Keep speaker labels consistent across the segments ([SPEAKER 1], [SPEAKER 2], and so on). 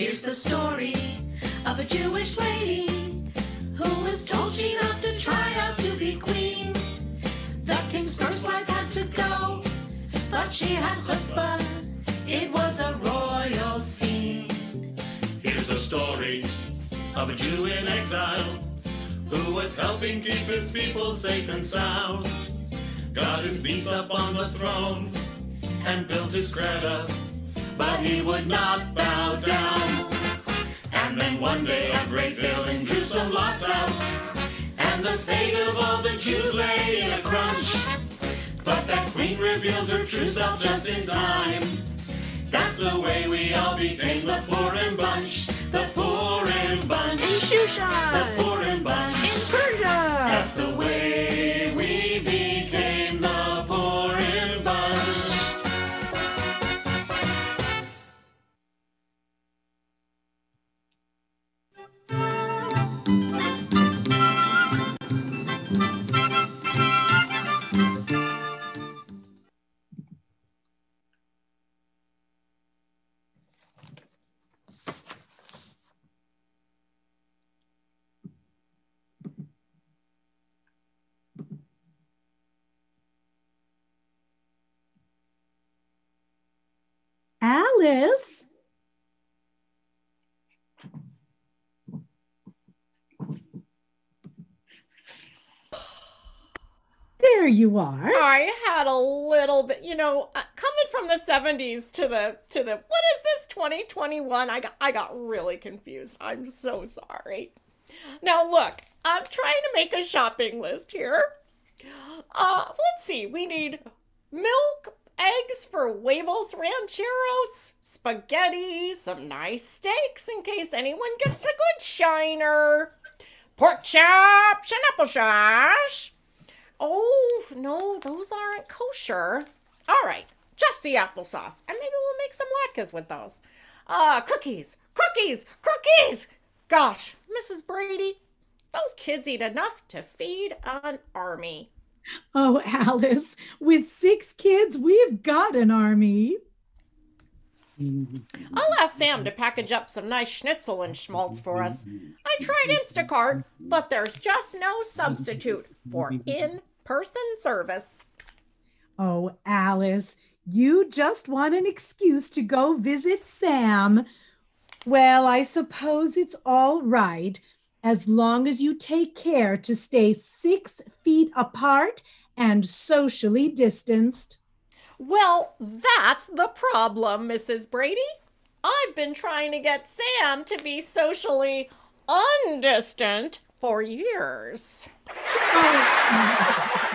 [SPEAKER 1] Here's the story of a Jewish lady who was told she'd have to try out to be queen. The king's first wife had to go, but she had chutzpah. It was a royal scene.
[SPEAKER 2] Here's the story of a Jew in exile who was helping keep his people safe and sound. Got his knees up on the throne and built his Greta, but he would not bow down. And then one day a great villain drew some lots out, and the fate of all the Jews lay in a crunch. But that queen revealed her true self just in time. That's the way we all became the Purim bunch, the Purim bunch, the Purim bunch.
[SPEAKER 3] There you are.
[SPEAKER 4] I had a little bit, you know, uh, coming from the 70s to the to the what is this 2021? I got I got really confused. I'm so sorry. Now look, I'm trying to make a shopping list here. Uh, let's see. We need milk, eggs for huevos rancheros, spaghetti, some nice steaks in case anyone gets a good shiner, pork chops and apple sauce. Oh, no, those aren't kosher. All right, just the applesauce. And maybe we'll make some latkes with those. Uh, cookies, cookies, cookies! Gosh, Mrs. Brady, those kids eat enough to feed an army.
[SPEAKER 3] Oh, Alice, with six kids, we've got an army.
[SPEAKER 4] I'll ask Sam to package up some nice schnitzel and schmaltz for us. I tried Instacart, but there's just no substitute for in person service.
[SPEAKER 3] Oh, Alice, you just want an excuse to go visit Sam. Well, I suppose it's all right as long as you take care to stay six feet apart and socially distanced.
[SPEAKER 4] Well, that's the problem, Mrs. Brady. I've been trying to get Sam to be socially undistant for years.
[SPEAKER 5] Oh,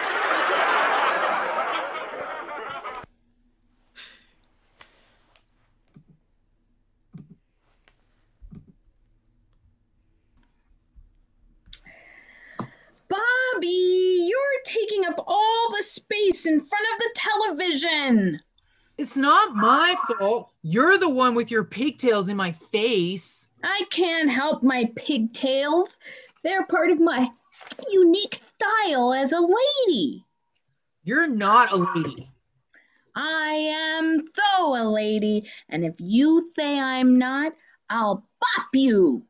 [SPEAKER 5] Bobby, you're taking up all the space in front of the television.
[SPEAKER 6] It's not my fault. You're the one with your pigtails in my face.
[SPEAKER 5] I can't help my pigtails. They're part of my unique style as a lady.
[SPEAKER 6] You're not a lady.
[SPEAKER 5] I am though a lady, and if you say I'm not, I'll bop you.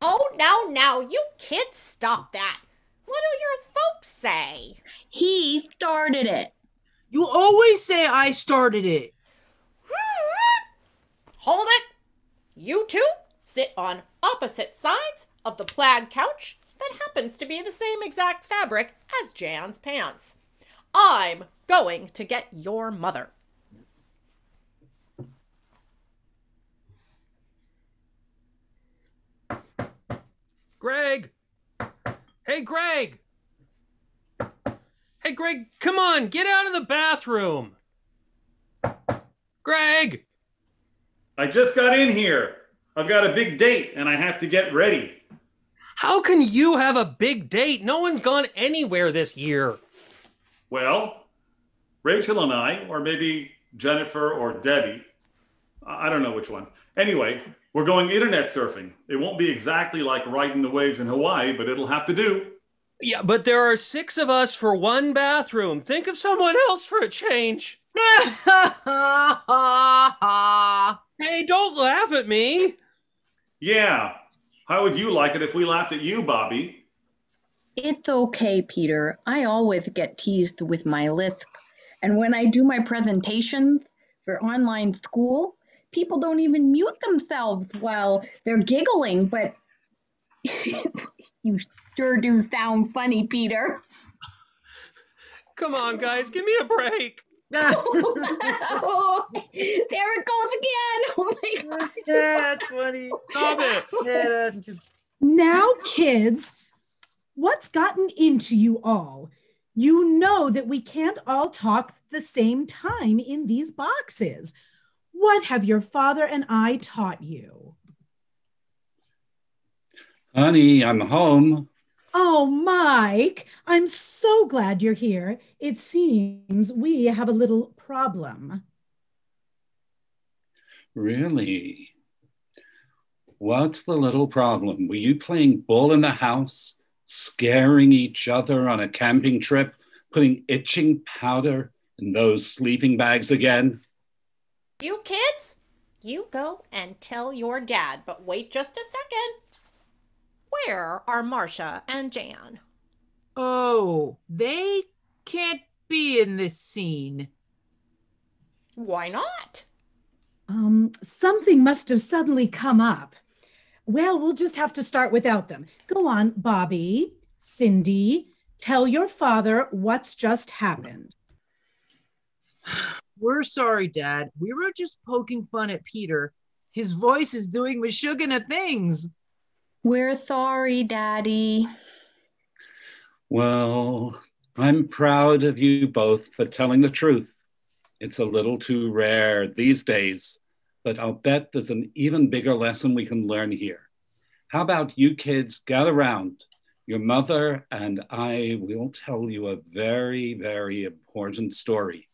[SPEAKER 4] Oh, now, now, you kids stop that. What do your folks say?
[SPEAKER 5] He started it.
[SPEAKER 6] You always say I started it.
[SPEAKER 4] Hold it! You two sit on opposite sides of the plaid couch that happens to be the same exact fabric as Jan's pants. I'm going to get your mother.
[SPEAKER 7] Greg! Hey, Greg! Hey, Greg, come on, get out of the bathroom! Greg!
[SPEAKER 8] I just got in here. I've got a big date and I have to get ready.
[SPEAKER 7] How can you have a big date? No one's gone anywhere this year.
[SPEAKER 8] Well, Rachel and I, or maybe Jennifer or Debbie, I I don't know which one. Anyway, we're going internet surfing. It won't be exactly like riding the waves in Hawaii, but it'll have to do.
[SPEAKER 7] Yeah, but there are six of us for one bathroom. Think of someone else for a change. Hey, don't laugh at me.
[SPEAKER 8] Yeah. How would you like it if we laughed at you, Bobby?
[SPEAKER 5] It's okay, Peter. I always get teased with my lisp. And when I do my presentations for online school, people don't even mute themselves while they're giggling, but you sure do sound funny, Peter.
[SPEAKER 7] Come on, guys, give me a break.
[SPEAKER 5] oh, there it goes again. Oh my god.
[SPEAKER 6] yeah, that's funny.
[SPEAKER 7] Stop it.
[SPEAKER 6] Yeah, just-
[SPEAKER 3] Now, kids, what's gotten into you all? You know that we can't all talk the same time in these boxes. What have your father and I taught you?
[SPEAKER 9] Honey, I'm home.
[SPEAKER 3] Oh, Mike, I'm so glad you're here. It seems we have a little problem.
[SPEAKER 9] Really? What's the little problem? Were you playing ball in the house, scaring each other on a camping trip, putting itching powder in those sleeping bags again?
[SPEAKER 4] You kids, you go and tell your dad, but wait just a second. Where are Marcia and Jan?
[SPEAKER 6] Oh, they can't be in this scene.
[SPEAKER 4] Why not?
[SPEAKER 3] Um, something must have suddenly come up. Well, we'll just have to start without them. Go on, Bobby, Cindy, tell your father what's just happened.
[SPEAKER 6] We're sorry, Dad. We were just poking fun at Peter. His voice is doing Meshuggah things.
[SPEAKER 5] We're sorry, Daddy.
[SPEAKER 9] Well, I'm proud of you both for telling the truth. It's a little too rare these days, but I'll bet there's an even bigger lesson we can learn here. How about you kids gather round? Your mother and I will tell you a very, very important story.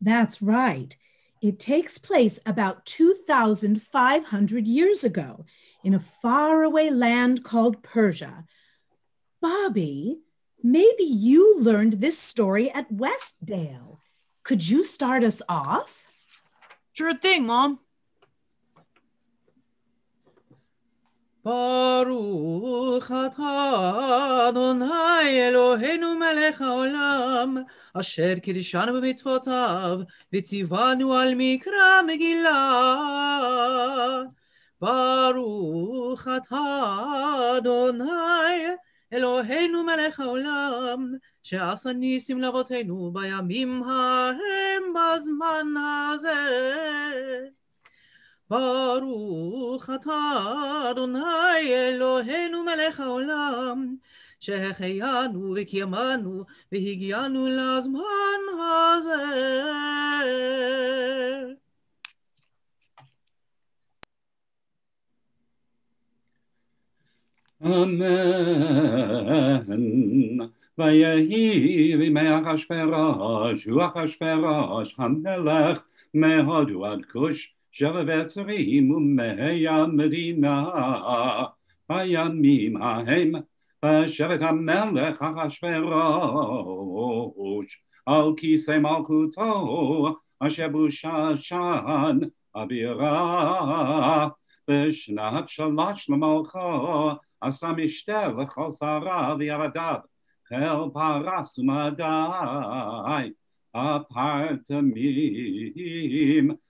[SPEAKER 3] That's right. It takes place about 2,500 years ago in a faraway land called Persia. Bobby, maybe you learned this story at Westdale. Could you start us off?
[SPEAKER 6] Sure thing, Mom. ברוך אתה אדוני אלוהינו מלך העולם אשר קידשנו במצוותיו וציוונו על מקרא מגילה. ברוך אתה אדוני אלוהינו מלך העולם שעשה ניסים לאבותינו בימים ההם בזמן הזה ברוך אתה אדוני אלוהינו מלך העולם שהחיינו וקיימנו והגיענו לזמן הזה.
[SPEAKER 9] אמן. ויהי בימי אחשורוש, הוא אחשורוש המלך מהודו עד כוש, Shavavesarim Ummeya Medina Bayamim Hahem Shevet HaMelech HaChashverosh Al Kisei Malkuto Asher Bushashan Abira B'shnat Shalash L'malcho Asa Mishter L'chol Sarah V'yavadav Chel Paras Umadai Apartamim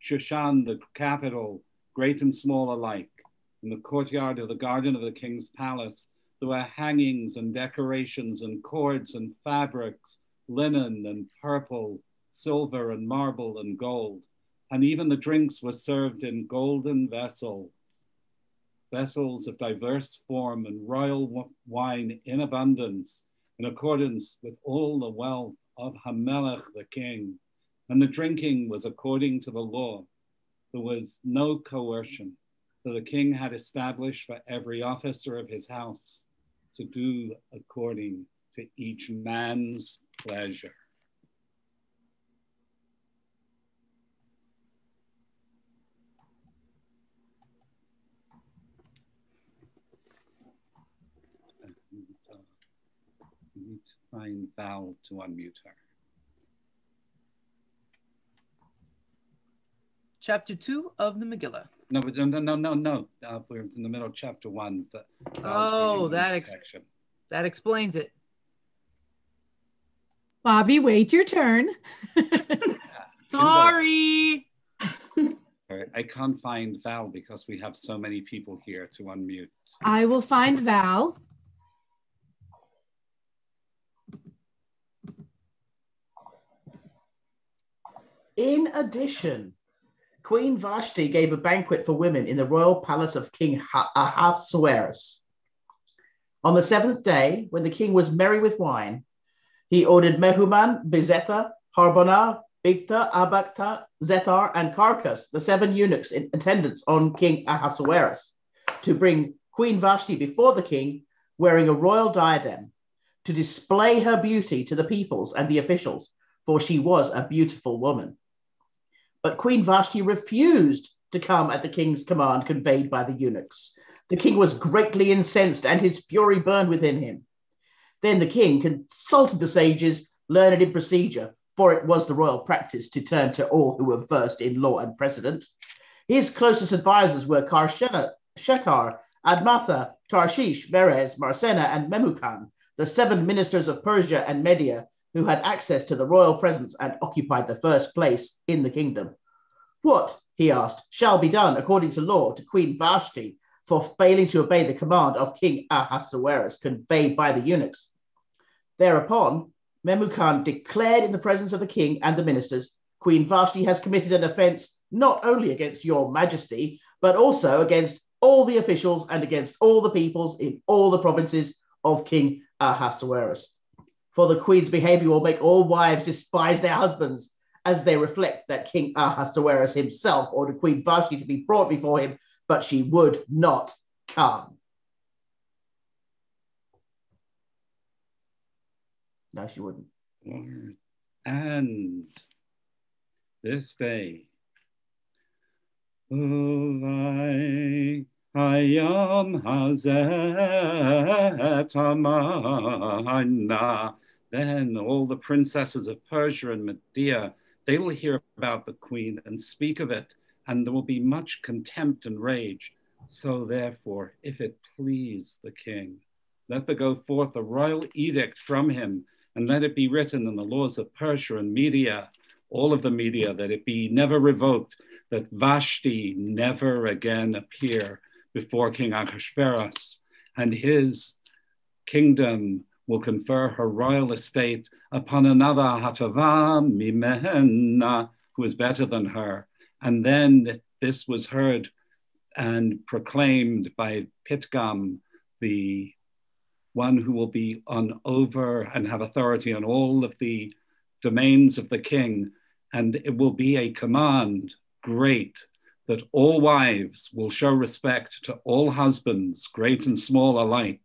[SPEAKER 9] Shushan, the capital, great and small alike. In the courtyard of the garden of the king's palace, there were hangings and decorations and cords and fabrics, linen and purple, silver and marble and gold and even the drinks were served in golden vessels, vessels of diverse form and royal wine in abundance, in accordance with all the wealth of Hamelech the king. And the drinking was according to the law. There was no coercion. that the king had established for every officer of his house to do according to each man's pleasure. Need to find Val to unmute her.
[SPEAKER 6] Chapter two of the Megillah.
[SPEAKER 9] No, but no, no, no, no, no. Uh, we're in the middle of chapter one. But
[SPEAKER 6] Oh, that ex- That explains it.
[SPEAKER 3] Bobby, wait your turn.
[SPEAKER 6] Sorry. All right.
[SPEAKER 9] I can't find Val because we have so many people here to unmute.
[SPEAKER 3] I will find Val.
[SPEAKER 10] In addition, Queen Vashti gave a banquet for women in the royal palace of King Ahasuerus. On the seventh day, when the king was merry with wine, he ordered Mehuman, Bezetha, Harbonah, Bigta, Abakta, Zethar, and Carcas, the seven eunuchs in attendance on King Ahasuerus, to bring Queen Vashti before the king wearing a royal diadem to display her beauty to the peoples and the officials, for she was a beautiful woman. But Queen Vashti refused to come at the king's command conveyed by the eunuchs. The king was greatly incensed, and his fury burned within him. Then the king consulted the sages learned in procedure, for it was the royal practice to turn to all who were versed in law and precedent. His closest advisors were Karshena, Shetar, Admatha, Tarshish, Merez, Marsena, and Memucan, the seven ministers of Persia and Media who had access to the royal presence and occupied the first place in the kingdom. What, he asked, shall be done according to law to Queen Vashti for failing to obey the command of King Ahasuerus conveyed by the eunuchs? Thereupon, Memucan declared in the presence of the king and the ministers, Queen Vashti has committed an offense not only against your majesty, but also against all the officials and against all the peoples in all the provinces of King Ahasuerus. For the queen's behavior will make all wives despise their husbands, as they reflect that King Ahasuerus himself ordered Queen Vashti to be brought before him, but she would not come. No, she wouldn't.
[SPEAKER 9] And this day, oh, Uvai Hayam Hazet Amana. Then all the princesses of Persia and Media, they will hear about the queen and speak of it, and there will be much contempt and rage. So therefore, if it please the king, let there go forth a royal edict from him, and let it be written in the laws of Persia and Media, all of the Media, that it be never revoked, that Vashti never again appear before King Ahasuerus, and his kingdom will confer her royal estate upon another Hatava Mimena, who is better than her. And then this was heard and proclaimed by Pitgam, the one who will be on over and have authority on all of the domains of the king. And it will be a command great that all wives will show respect to all husbands, great and small alike.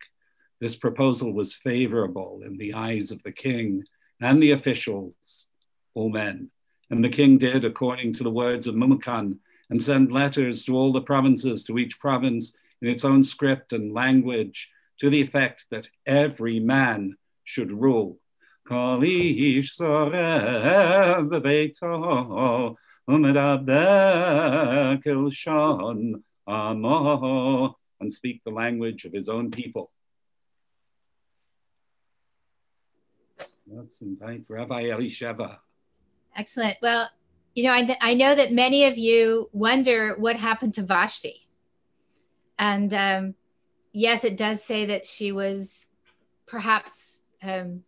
[SPEAKER 9] This proposal was favorable in the eyes of the king and the officials, all men. And the king did according to the words of Memucan and sent letters to all the provinces, to each province in its own script and language, to the effect that every man should rule. and speak the language of his own people. Let's invite Rabbi Elisheva.
[SPEAKER 11] Excellent. Well, you know, I, I know that many of you wonder what happened to Vashti. And um, yes, it does say that she was perhaps um,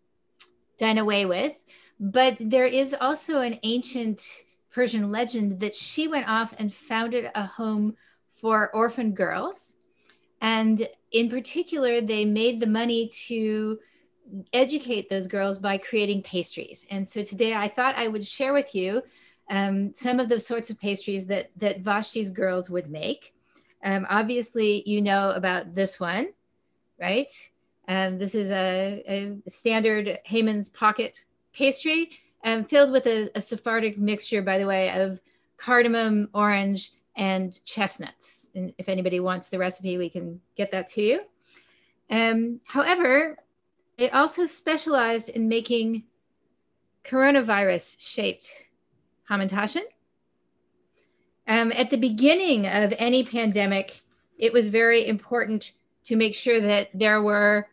[SPEAKER 11] done away with, but there is also an ancient Persian legend that she went off and founded a home for orphan girls. And in particular, they made the money to educate those girls by creating pastries. And so today I thought I would share with you um, some of the sorts of pastries that, that Vashti's girls would make. Um, obviously, you know about this one, right? Um, this is a, a standard Haman's pocket pastry um, filled with a, a Sephardic mixture, by the way, of cardamom, orange, and chestnuts. And if anybody wants the recipe, we can get that to you. Um, however, it also specialized in making coronavirus shaped hamantaschen. Um, at the beginning of any pandemic, it was very important to make sure that there were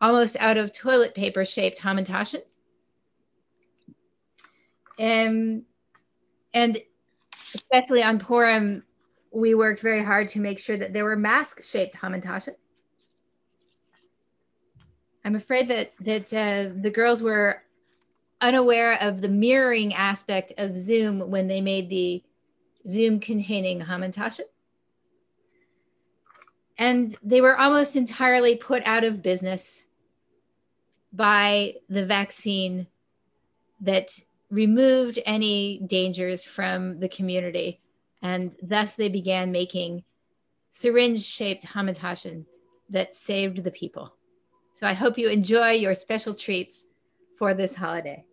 [SPEAKER 11] almost out of toilet paper shaped hamantaschen. Um, and especially on Purim, we worked very hard to make sure that there were mask shaped hamantaschen. I'm afraid that that uh, the girls were unaware of the mirroring aspect of Zoom when they made the Zoom containing hamantaschen. And they were almost entirely put out of business by the vaccine that removed any dangers from the community. And thus they began making syringe shaped hamantaschen that saved the people. So I hope you enjoy your special treats for this holiday.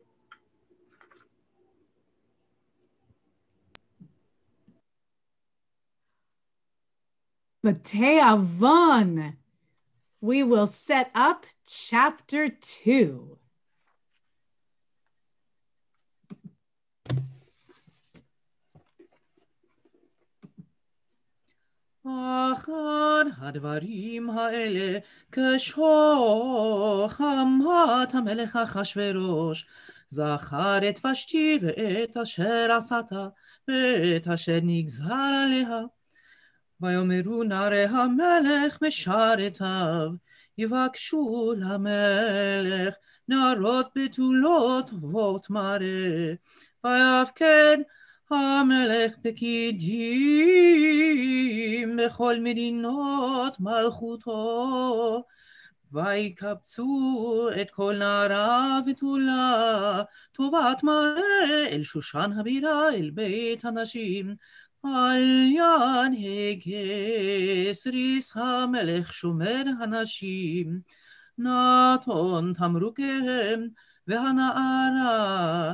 [SPEAKER 3] Avon. We will set up chapter two.
[SPEAKER 12] אחר הדברים האלה כשוחמת המלך אחשורוש זכר את ושתי ואת אשר עשת ואת אשר נגזר עליה ויאמרו נערי המלך משרתיו יבקשו למלך נערות בתולות טובות מראה ויפקד המלך פקידים בכל מדינות מלכותו. ויקבצו את כל נערה ותולה טובת מראה אל שושן הבירה אל בית הנשים. על יד הגסריס המלך שומר הנשים. נתון תמרוקיהם והנערה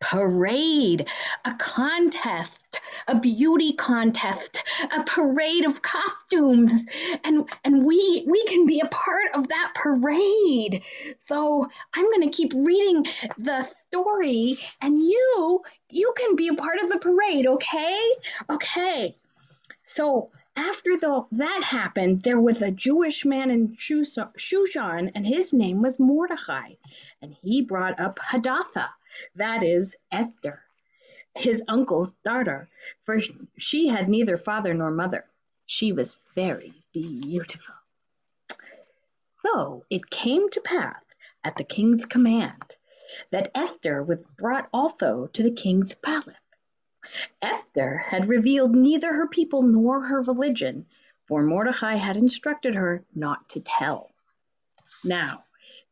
[SPEAKER 5] parade, a contest, a beauty contest, a parade of costumes, and and we we can be a part of that parade. So I'm going to keep reading the story and you you can be a part of the parade, okay? Okay. So after the, that happened, there was a Jewish man in Shushan, and his name was Mordecai. And he brought up Hadassah, that is, Esther, his uncle's daughter, for she had neither father nor mother. She was very beautiful. So it came to pass at the king's command that Esther was brought also to the king's palace. Esther had revealed neither her people nor her religion, for Mordecai had instructed her not to tell. Now,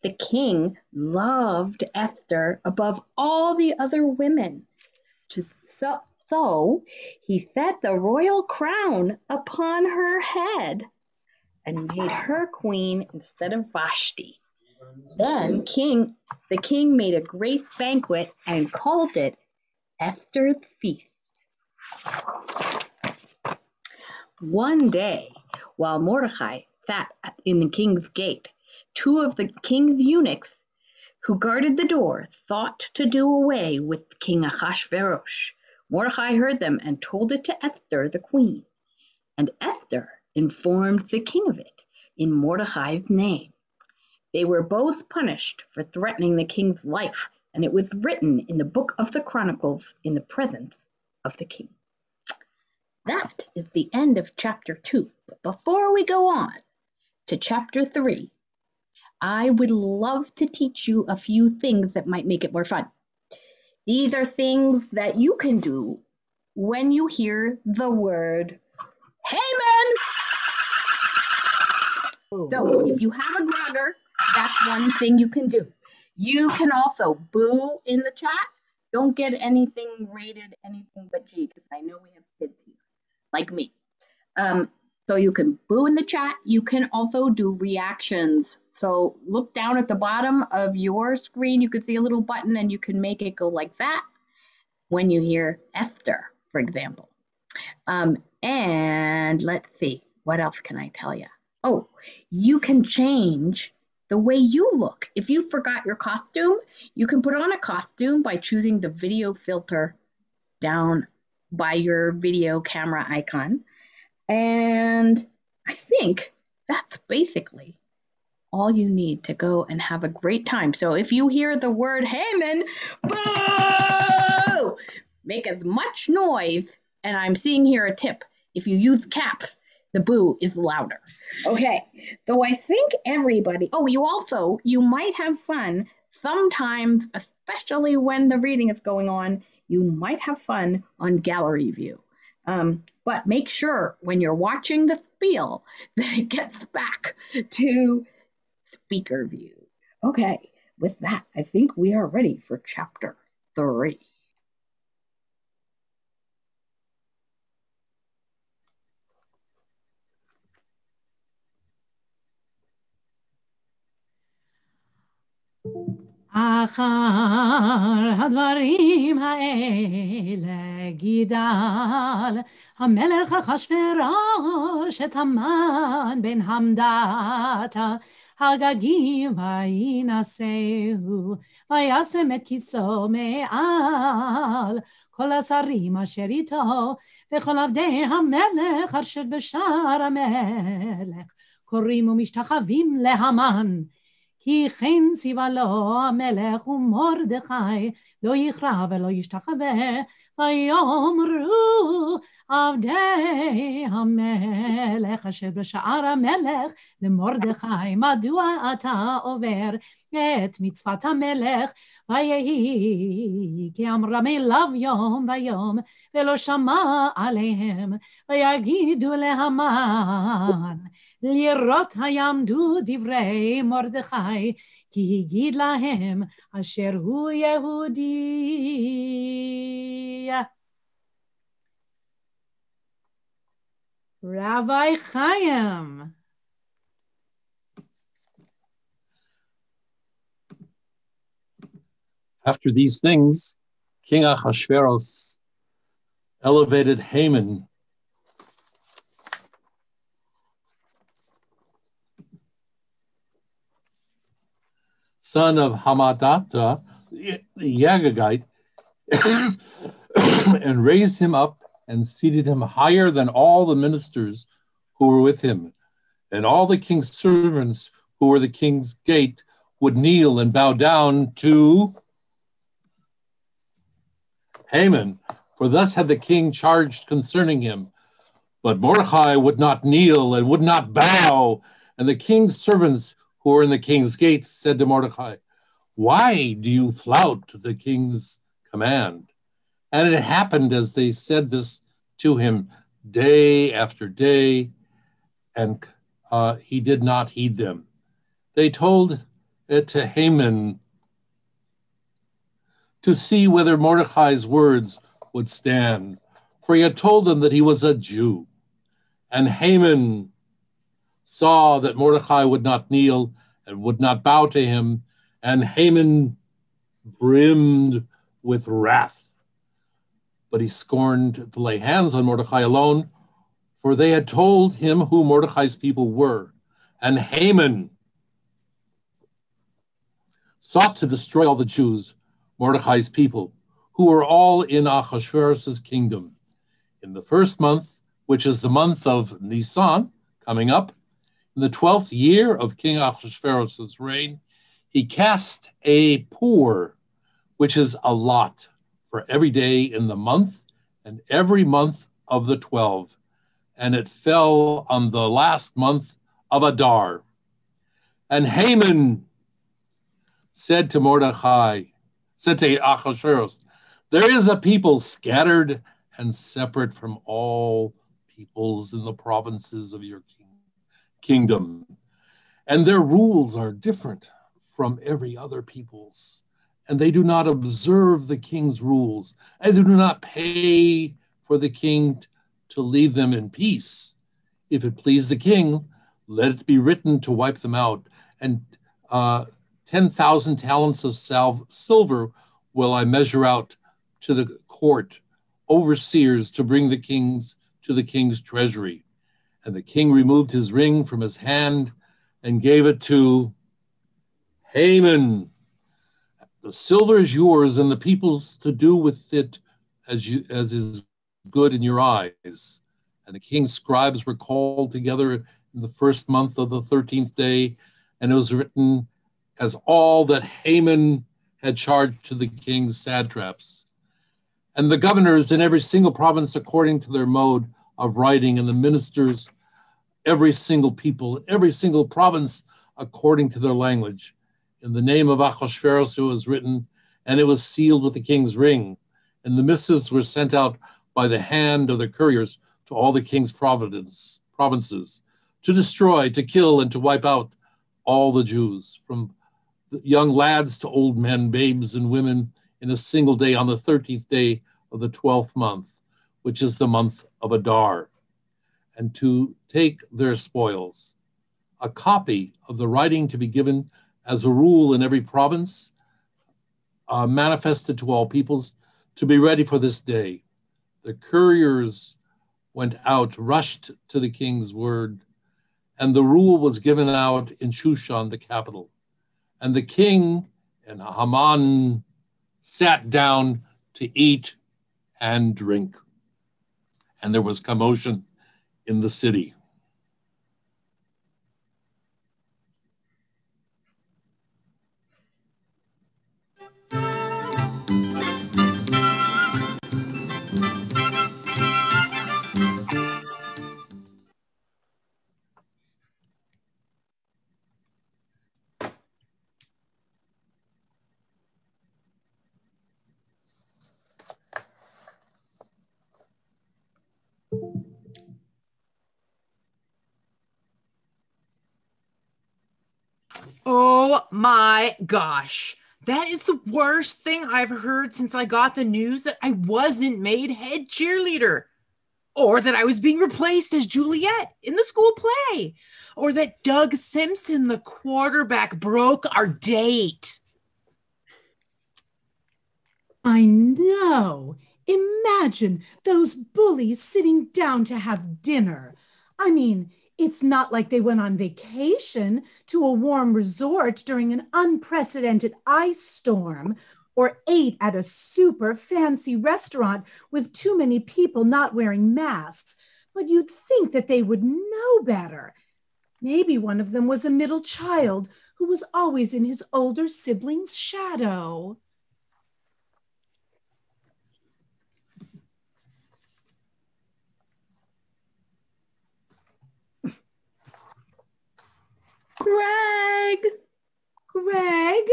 [SPEAKER 5] the king loved Esther above all the other women. So, so he set the royal crown upon her head and made her queen instead of Vashti. Then king the king made a great banquet and called it Esther's feast. One day, while Mordecai sat in the king's gate, two of the king's eunuchs who guarded the door thought to do away with King Ahasuerus. Mordecai heard them and told it to Esther the queen. And Esther informed the king of it in Mordecai's name. They were both punished for threatening the king's life and it was written in the book of the Chronicles in the presence of the king. That is the end of chapter 2. But before we go on to chapter 3, I would love to teach you a few things that might make it more fun. These are things that you can do when you hear the word Haman. So if you have a grogger, that's one thing you can do. You can also boo in the chat. Don't get anything rated anything but G because I know we have kids here, like me. Um, so you can boo in the chat. You can also do reactions. So look down at the bottom of your screen. You can see a little button and you can make it go like that when you hear Esther, for example. Um, and let's see, what else can I tell you? Oh, you can change the way you look. If you forgot your costume, you can put on a costume by choosing the video filter down by your video camera icon. And I think that's basically all you need to go and have a great time. So if you hear the word Haman, boo! Make as much noise. And I'm seeing here a tip. If you use caps, the boo is louder. Okay, so I think everybody, oh, you also, you might have fun sometimes, especially when the reading is going on, you might have fun on gallery view. Um, but make sure when you're watching the feel that it gets back to speaker view. Okay, with that, I think we are ready for chapter three.
[SPEAKER 3] אחר הדברים האלה גידל. המלך אחשורוש את המן בן המדתה הגגים וינשאו וישם את כיסו מעל. כל השרים אשר איתו וכל עבדי המלך אשר בשער המלך. קוראים ומשתחווים להמן כי כן ציווה לו המלך ומרדכי לא יכרע ולא ישתחווה ויאמרו עבדי המלך אשר בשער המלך למרדכי מדוע אתה עובר את מצוות המלך? ויהי כי אמרם אליו יום ויום ולא שמע עליהם ויגידו להמן לראות היעמדו דברי מרדכי, כי הגיד להם אשר הוא יהודי. Rabbi Chaim.
[SPEAKER 13] After these things, King Ahasuerus elevated Haman son of Hamadata, the Agagite, and raised him up and seated him higher than all the ministers who were with him. And all the king's servants who were the king's gate would kneel and bow down to Haman, for thus had the king charged concerning him. But Mordecai would not kneel and would not bow, and the king's servants who were in the king's gates said to Mordecai, Why do you flout the king's command? And it happened as they said this to him day after day, and uh, he did not heed them. They told it to Haman to see whether Mordecai's words would stand, for he had told them that he was a Jew. And Haman saw that Mordecai would not kneel and would not bow to him, and Haman brimmed with wrath. But he scorned to lay hands on Mordecai alone, for they had told him who Mordecai's people were. And Haman sought to destroy all the Jews, Mordecai's people, who were all in Ahasuerus' kingdom. In the first month, which is the month of Nisan, coming up, in the twelfth year of King Ahasuerus' reign, he cast a pur, which is a lot, for every day in the month and every month of the twelve. And it fell on the last month of Adar. And Haman said to Mordecai, said to Ahasuerus, There is a people scattered and separate from all peoples in the provinces of your king, kingdom, and their rules are different from every other people's, and they do not observe the king's rules, and they do not pay for the king to leave them in peace. If it please the king, let it be written to wipe them out, and uh, 10,000 talents of salve, silver will I measure out to the court overseers to bring the king's to the king's treasury. And the king removed his ring from his hand and gave it to Haman. The silver is yours, and the people's to do with it as you as is good in your eyes. And the king's scribes were called together in the first month of the thirteenth day, and it was written as all that Haman had charged to the king's satraps. And the governors in every single province, according to their mode of writing, and the ministers, every single people, every single province, according to their language. In the name of Ahasuerus, it was written, and it was sealed with the king's ring. And the missives were sent out by the hand of the couriers to all the king's province, provinces to destroy, to kill, and to wipe out all the Jews, from young lads to old men, babes, and women in a single day on the 13th day of the 12th month, which is the month of Adar, and to take their spoils. A copy of the writing to be given as a rule in every province, uh, manifested to all peoples, to be ready for this day. The couriers went out, rushed to the king's word, and the rule was given out in Shushan, the capital. And the king and Haman sat down to eat and drink. And there was commotion in the city.
[SPEAKER 6] My gosh. That is the worst thing I've heard since I got the news that I wasn't made head cheerleader, or that I was being replaced as Juliet in the school play, or that Doug Simpson, the quarterback, broke our date.
[SPEAKER 3] I know. Imagine those bullies sitting down to have dinner. I mean, it's not like they went on vacation to a warm resort during an unprecedented ice storm or ate at a super fancy restaurant with too many people not wearing masks. But you'd think that they would know better. Maybe one of them was a middle child who was always in his older sibling's shadow.
[SPEAKER 5] Greg!
[SPEAKER 3] Greg?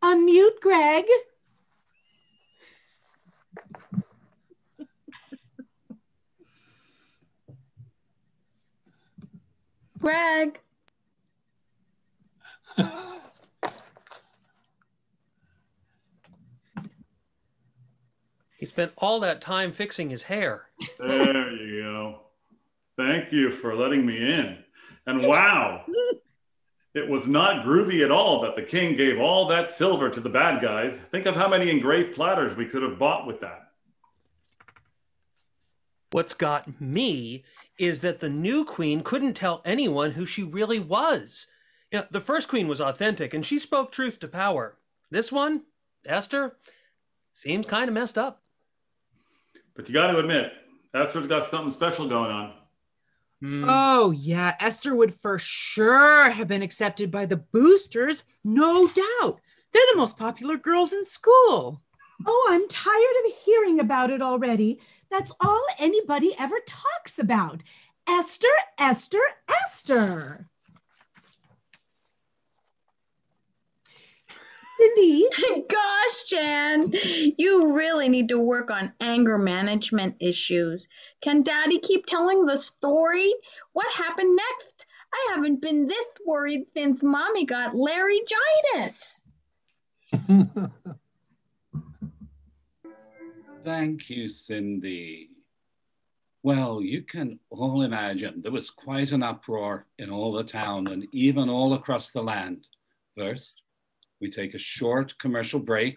[SPEAKER 3] Unmute Greg.
[SPEAKER 5] Greg!
[SPEAKER 7] spent all that time fixing his hair.
[SPEAKER 8] There you go. Thank you for letting me in. And wow, it was not groovy at all that the king gave all that silver to the bad guys. Think of how many engraved platters we could have bought with that.
[SPEAKER 7] What's got me is that the new queen couldn't tell anyone who she really was. You know, the first queen was authentic and she spoke truth to power. This one, Esther, seems kind of messed up.
[SPEAKER 8] But you got to admit, Esther's got something special going on. Hmm.
[SPEAKER 6] Oh, yeah. Esther would for sure have been accepted by the boosters, no doubt. They're the most popular girls in school.
[SPEAKER 3] Oh, I'm tired of hearing about it already. That's all anybody ever talks about. Esther, Esther, Esther. Cindy.
[SPEAKER 5] Gosh, Jan, you really need to work on anger management issues. Can Daddy keep telling the story? What happened next? I haven't been this worried since Mommy got laryngitis.
[SPEAKER 9] Thank you, Cindy. Well, you can all imagine there was quite an uproar in all the town and even all across the land. First, we take a short commercial break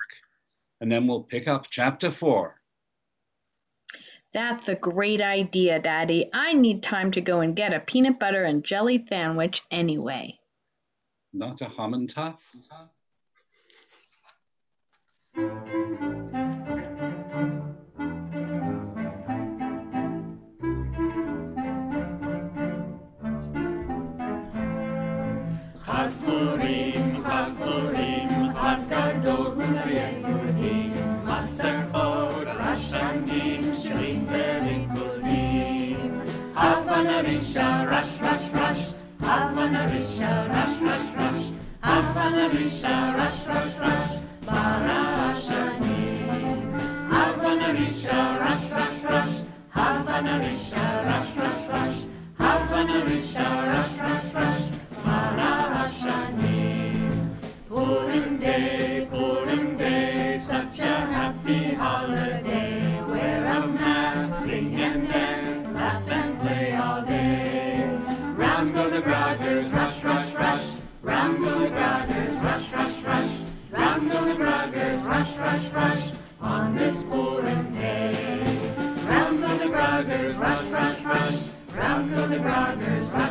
[SPEAKER 9] and then we'll pick up chapter four.
[SPEAKER 5] That's a great idea, Daddy. I need time to go and get a peanut butter and jelly sandwich anyway.
[SPEAKER 9] Not a
[SPEAKER 2] hamantasch? Hallelujah. The brothers,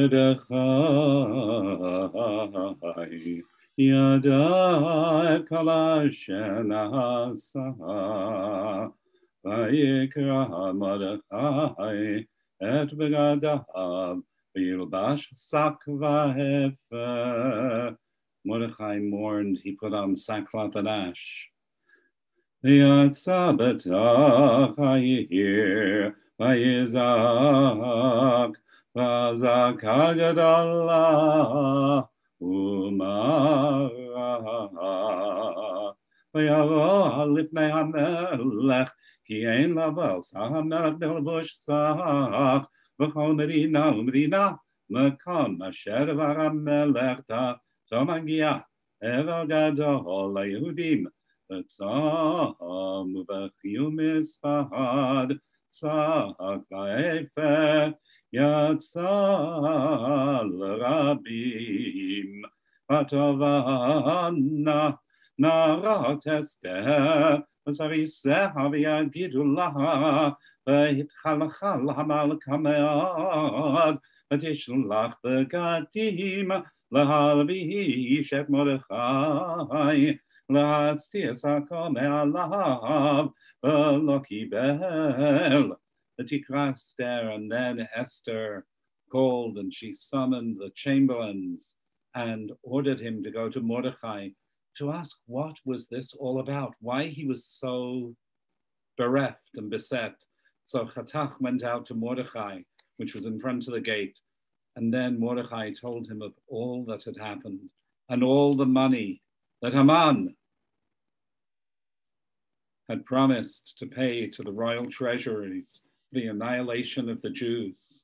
[SPEAKER 9] Mordechai yada kalashen asa vayikra Mordechai et begadav v'yilbash sak v'hefer Mordechai mourned, he put on sackcloth and ash. B'tach hayir v'yizak v'azak hagadallah umara v'yavo lipnei hamelech ki ein lavels hamelech b'lbush sak v'chol medina umedina מקום אשר דבר המלך תום מגיע אבל גדול ליהודים וצום ובחיום מספרד צעק האפר יצא לרבים הטובה נערת אסתר וסריסה ויגידו לה והתחלחל המלכה מאוד ותשלח בגדים להלביש את מרדכי, להסתיר שקו מעליו, ולא קיבל. Atikras there, and then Esther called and she summoned the chamberlains and ordered him to go to Mordecai to ask what was this all about, why he was so bereft and beset. So Chatach went out to Mordecai, which was in front of the gate, and then Mordecai told him of all that had happened and all the money that Haman had promised to pay to the royal treasuries the annihilation of the Jews,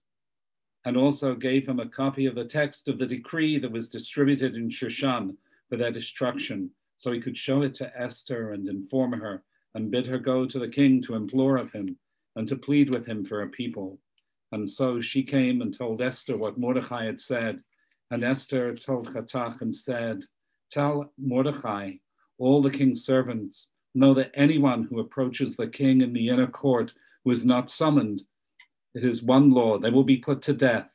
[SPEAKER 9] and also gave him a copy of the text of the decree that was distributed in Shushan for their destruction, so he could show it to Esther and inform her and bid her go to the king to implore of him and to plead with him for a people. And so she came and told Esther what Mordecai had said. And Esther told Chatach and said, Tell Mordecai, all the king's servants, know that anyone who approaches the king in the inner court who is not summoned, it is one law, they will be put to death,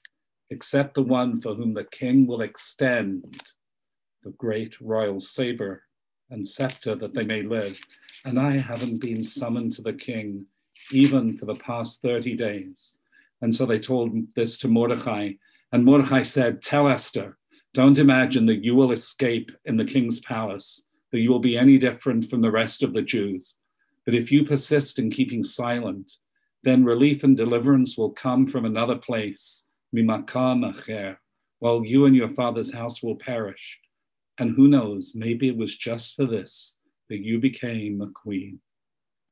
[SPEAKER 9] except the one for whom the king will extend the great royal saber and scepter that they may live. And I haven't been summoned to the king even for the past 30 days. And so they told this to Mordecai. And Mordecai said, Tell Esther, don't imagine that you will escape in the king's palace, that you will be any different from the rest of the Jews. But if you persist in keeping silent, then relief and deliverance will come from another place, mimakam while you and your father's house will perish. And who knows, maybe it was just for this that you became a queen.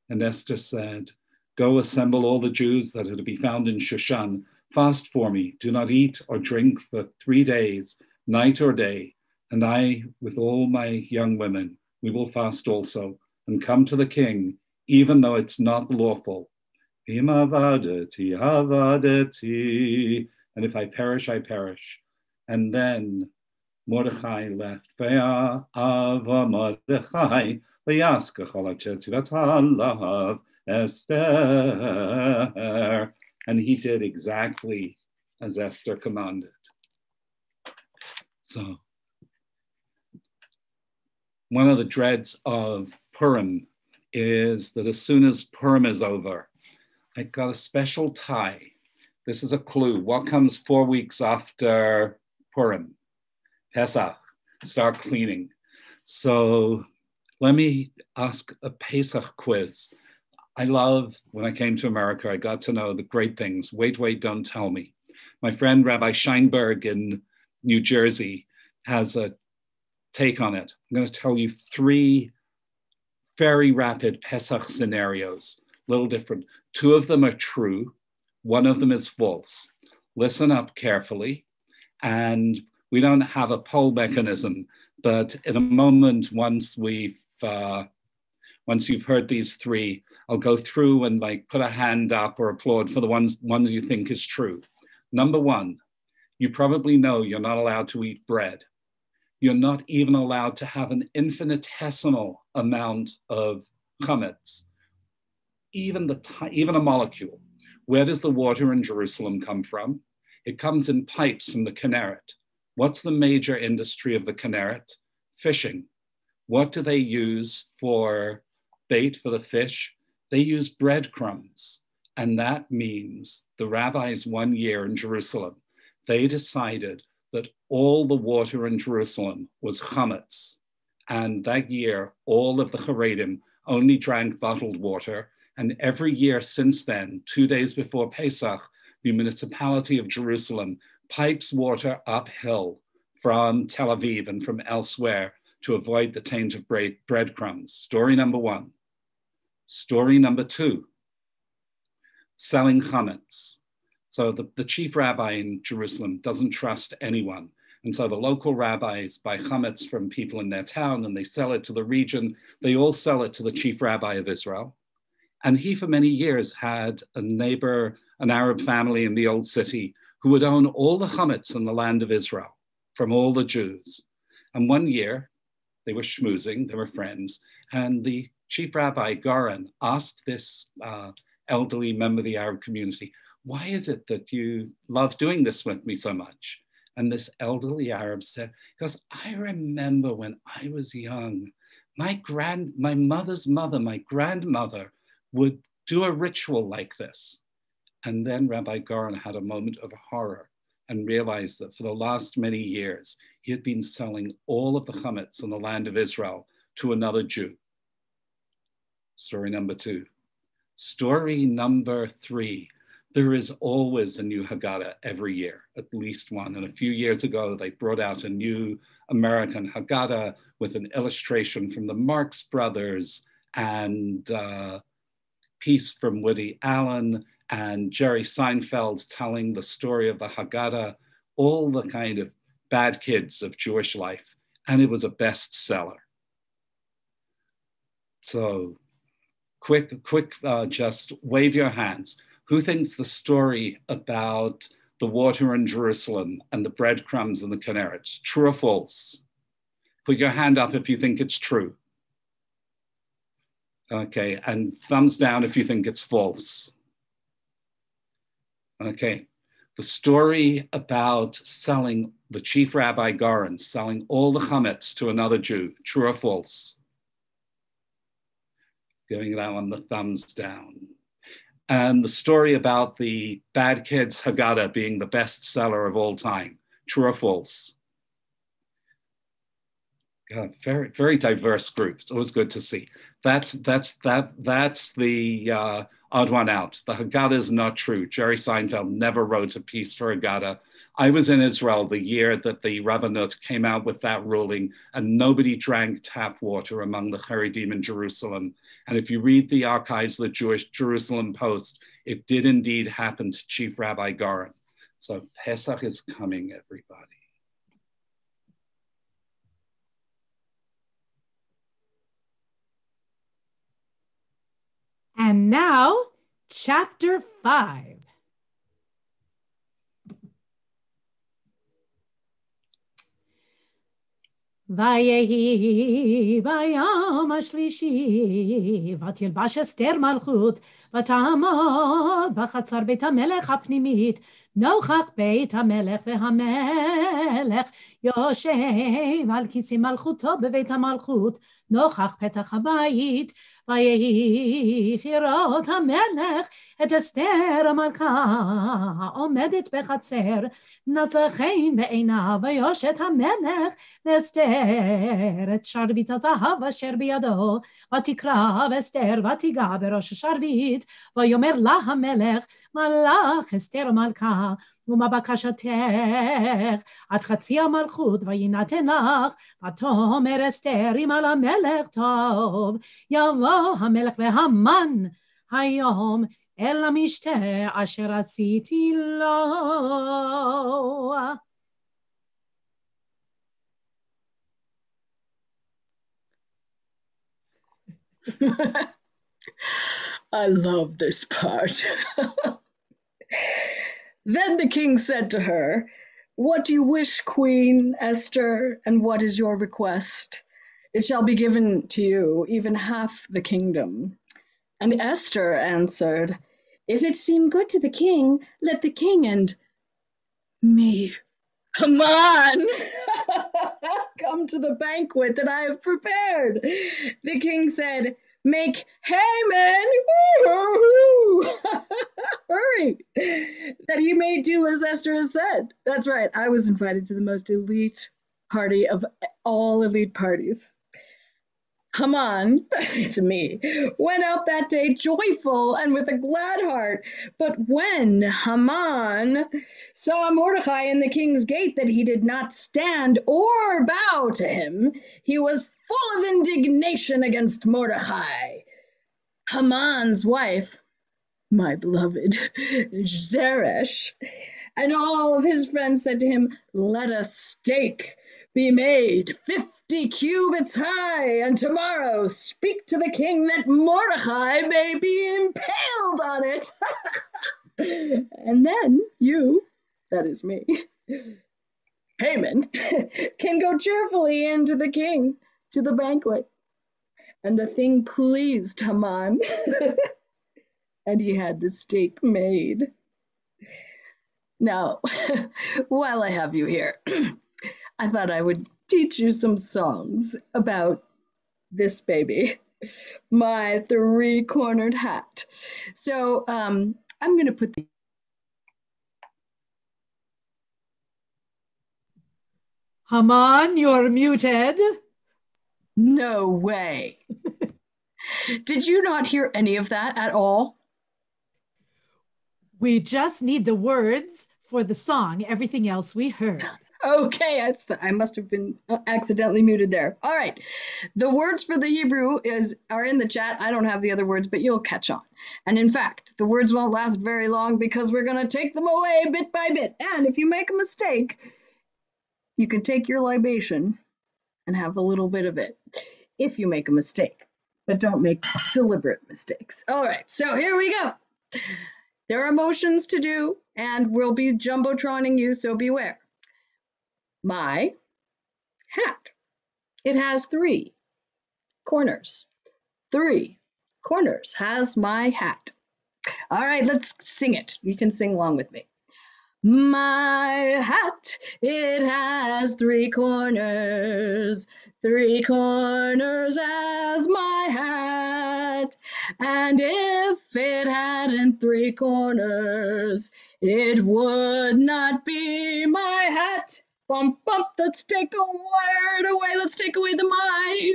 [SPEAKER 9] And Esther said, Go assemble all the Jews that are to be found in Shushan. Fast for me. Do not eat or drink for three days, night or day. And I, with all my young women, we will fast also and come to the king, even though it's not lawful. And if I perish, I perish. And then Mordechai left. Ava Mordechai Esther. And he did exactly as Esther commanded. So, one of the dreads of Purim is that as soon as Purim is over, I got a special tie. This is a clue. What comes four weeks after Purim? Pesach. Start cleaning. So let me ask a Pesach quiz. I love when I came to America, I got to know the great things. Wait, wait, don't tell me. My friend Rabbi Scheinberg in New Jersey has a take on it. I'm going to tell you three very rapid Pesach scenarios, a little different. Two of them are true, one of them is false. Listen up carefully. And we don't have a poll mechanism, but in a moment, once we've uh, once you've heard these three, I'll go through and like put a hand up or applaud for the ones ones you think is true. Number one, you probably know you're not allowed to eat bread. You're not even allowed to have an infinitesimal amount of chametz, even the even a molecule. Where does the water in Jerusalem come from? It comes in pipes from the Kinneret. What's the major industry of the Kinneret? Fishing. What do they use for bait for the fish? They use breadcrumbs. And that means the rabbis one year in Jerusalem, they decided that all the water in Jerusalem was chametz. And that year, all of the Haredim only drank bottled water. And every year since then, two days before Pesach, the municipality of Jerusalem pipes water uphill from Tel Aviv and from elsewhere to avoid the taint of bread, breadcrumbs. Story number one. Story number two, selling chametz. So the, the chief rabbi in Jerusalem doesn't trust anyone. And so the local rabbis buy chametz from people in their town and they sell it to the region. They all sell it to the chief rabbi of Israel. And he, for many years, had a neighbor, an Arab family in the old city who would own all the chametz in the land of Israel from all the Jews. And one year, they were schmoozing, they were friends, and the chief rabbi, Goren, asked this uh, elderly member of the Arab community, why is it that you love doing this with me so much? And this elderly Arab said, because I remember when I was young, my grand, my mother's mother, my grandmother would do a ritual like this. And then Rabbi Goren had a moment of horror and realized that for the last many years, he had been selling all of the chametz in the land of Israel to another Jew. Story number two. Story number three. There is always a new Haggadah every year, at least one. And a few years ago, they brought out a new American Haggadah with an illustration from the Marx Brothers and uh, piece from Woody Allen and Jerry Seinfeld telling the story of the Haggadah, all the kind of bad kids of Jewish life. And it was a bestseller. So quick, quick, uh, just wave your hands. Who thinks the story about the water in Jerusalem and the breadcrumbs and the carrots, true or false? Put your hand up if you think it's true. Okay, and thumbs down if you think it's false. Okay, the story about selling the chief rabbi Goren, selling all the chametz to another Jew, true or false? Giving that one the thumbs down. And the story about the bad kids Haggadah being the best seller of all time, true or false? God, very very diverse group. It's always good to see. That's that's that that's the uh, odd one out. The Haggadah is not true. Jerry Seinfeld never wrote a piece for Haggadah. I was in Israel the year that the Rabbanut came out with that ruling, and nobody drank tap water among the Haredim in Jerusalem. And if you read the archives of the Jewish Jerusalem Post, it did indeed happen to Chief Rabbi Goren. So Pesach is coming, everybody.
[SPEAKER 3] And now, chapter five. ויהי ביום השלישי, ותלבש אסתר מלכות, ותעמוד בחצר בית המלך הפנימית, נוכח בית המלך והמלך יושב על כיסא מלכותו בבית המלכות, נוכח פתח הבית, ויהי חירות המלך את אסתר המלכה העומדת בחצר, נשא חן בעיניו ויושת המלך לאסתר את שרביט הזהב אשר בידו, ותקרב אסתר ותיגע בראש השרביט, ויאמר לה המלך מלך אסתר המלכה ומה בקשתך עד חצי המלכות ויינתן לך ותאמר אסתר אם על המלך טוב יבוא המלך והמן היום אל המשתה אשר עשיתי לו.
[SPEAKER 5] I love this part. then the king said to her, What do you wish, Queen Esther, and what is your request? It shall be given to you, even half the kingdom. And Esther answered, If it seem good to the king, let the king and me come on come to the banquet that I have prepared. The king said, Make Haman hurry that he may do as Esther has said. That's right, I was invited to the most elite party of all elite parties. Haman, is me, went out that day joyful and with a glad heart. But when Haman saw Mordecai in the king's gate that he did not stand or bow to him, he was full of indignation against Mordecai. Haman's wife, my beloved Zeresh, and all of his friends said to him, Let us stake be made fifty cubits high, and tomorrow speak to the king that Mordecai may be impaled on it. and then you, that is me, Haman, can go cheerfully into the king to the banquet. And the thing pleased Haman, and he had the stake made. Now, while I have you here, I thought I would teach you some songs about this baby, my three cornered hat. So um, I'm going to put the
[SPEAKER 3] Haman, you're muted.
[SPEAKER 5] No way. Did you not hear any of that at all?
[SPEAKER 3] We just need the words for the song. Everything else we heard.
[SPEAKER 5] Okay, I must have been uh, accidentally muted there. All right, the words for the Hebrew is are in the chat. I don't have the other words, but you'll catch on. And in fact, the words won't last very long because we're gonna take them away bit by bit. And if you make a mistake, you can take your libation and have a little bit of it. If you make a mistake, but don't make deliberate mistakes. All right, so here we go. There are motions to do, and we'll be jumbotroning you, so beware my hat. It has three corners. Three corners has my hat. All right, let's sing it. You can sing along with me. My hat, it has three corners. Three corners as my hat. And if it hadn't three corners, it would not be my hat. Bump, bump, let's take a word away. Let's take away the my.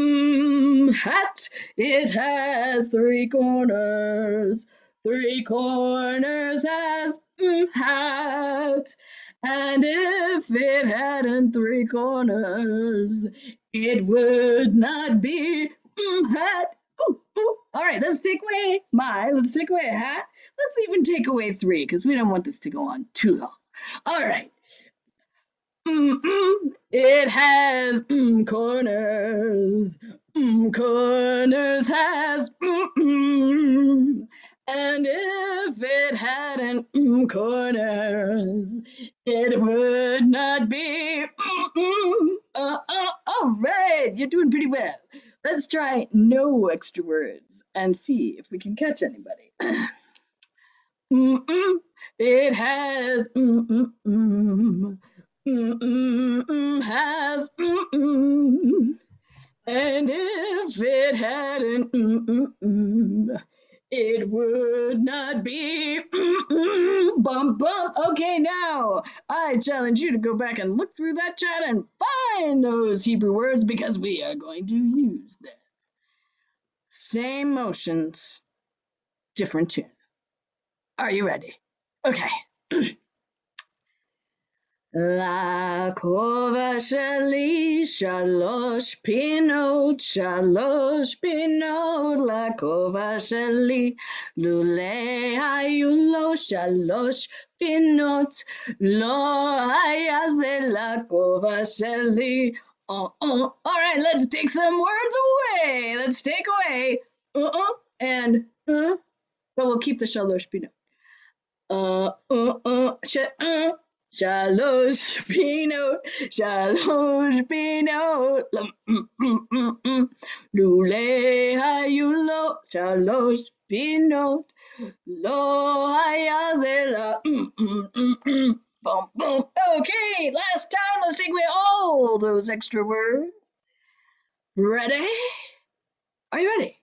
[SPEAKER 5] Mm, hat, it has three corners. Three corners has mm, hat. And if it hadn't three corners, it would not be mm, hat. Ooh, ooh. All right, let's take away my. Let's take away a hat. Let's even take away three because we don't want this to go on too long. All right. Mm-mm. It has mm, corners. Mm, corners has. Mm-mm. And if it hadn't mm, corners, it would not be. Mm, mm. Uh, uh, all right, you're doing pretty well. Let's try no extra words and see if we can catch anybody. Mm, it has. Mm-mm-mm has mm-mm. And if it hadn't it would not be mm-mm. bum bum. Okay, now I challenge you to go back and look through that chat and find those Hebrew words because we are going to use them. Same motions, different tune. Are you ready? Okay. לכובע שלי שלוש פינות, שלוש פינות לכובע שלי. לולא היו לו שלוש פינות, לא היה זה לכובע שלי. Uh, uh. All right, let's take some words away. Let's take away uh-uh and uh, but we'll keep the shalosh pinot. Uh, uh, uh, sh- uh. Shalosh Pinot, Shalosh Pinot, mm, mm, mm, Lule Hayulo, Shalosh Pinot, Lo Hayazela. Bum, bum. Okay, last time, let's take away all those extra words. Ready? Are you ready?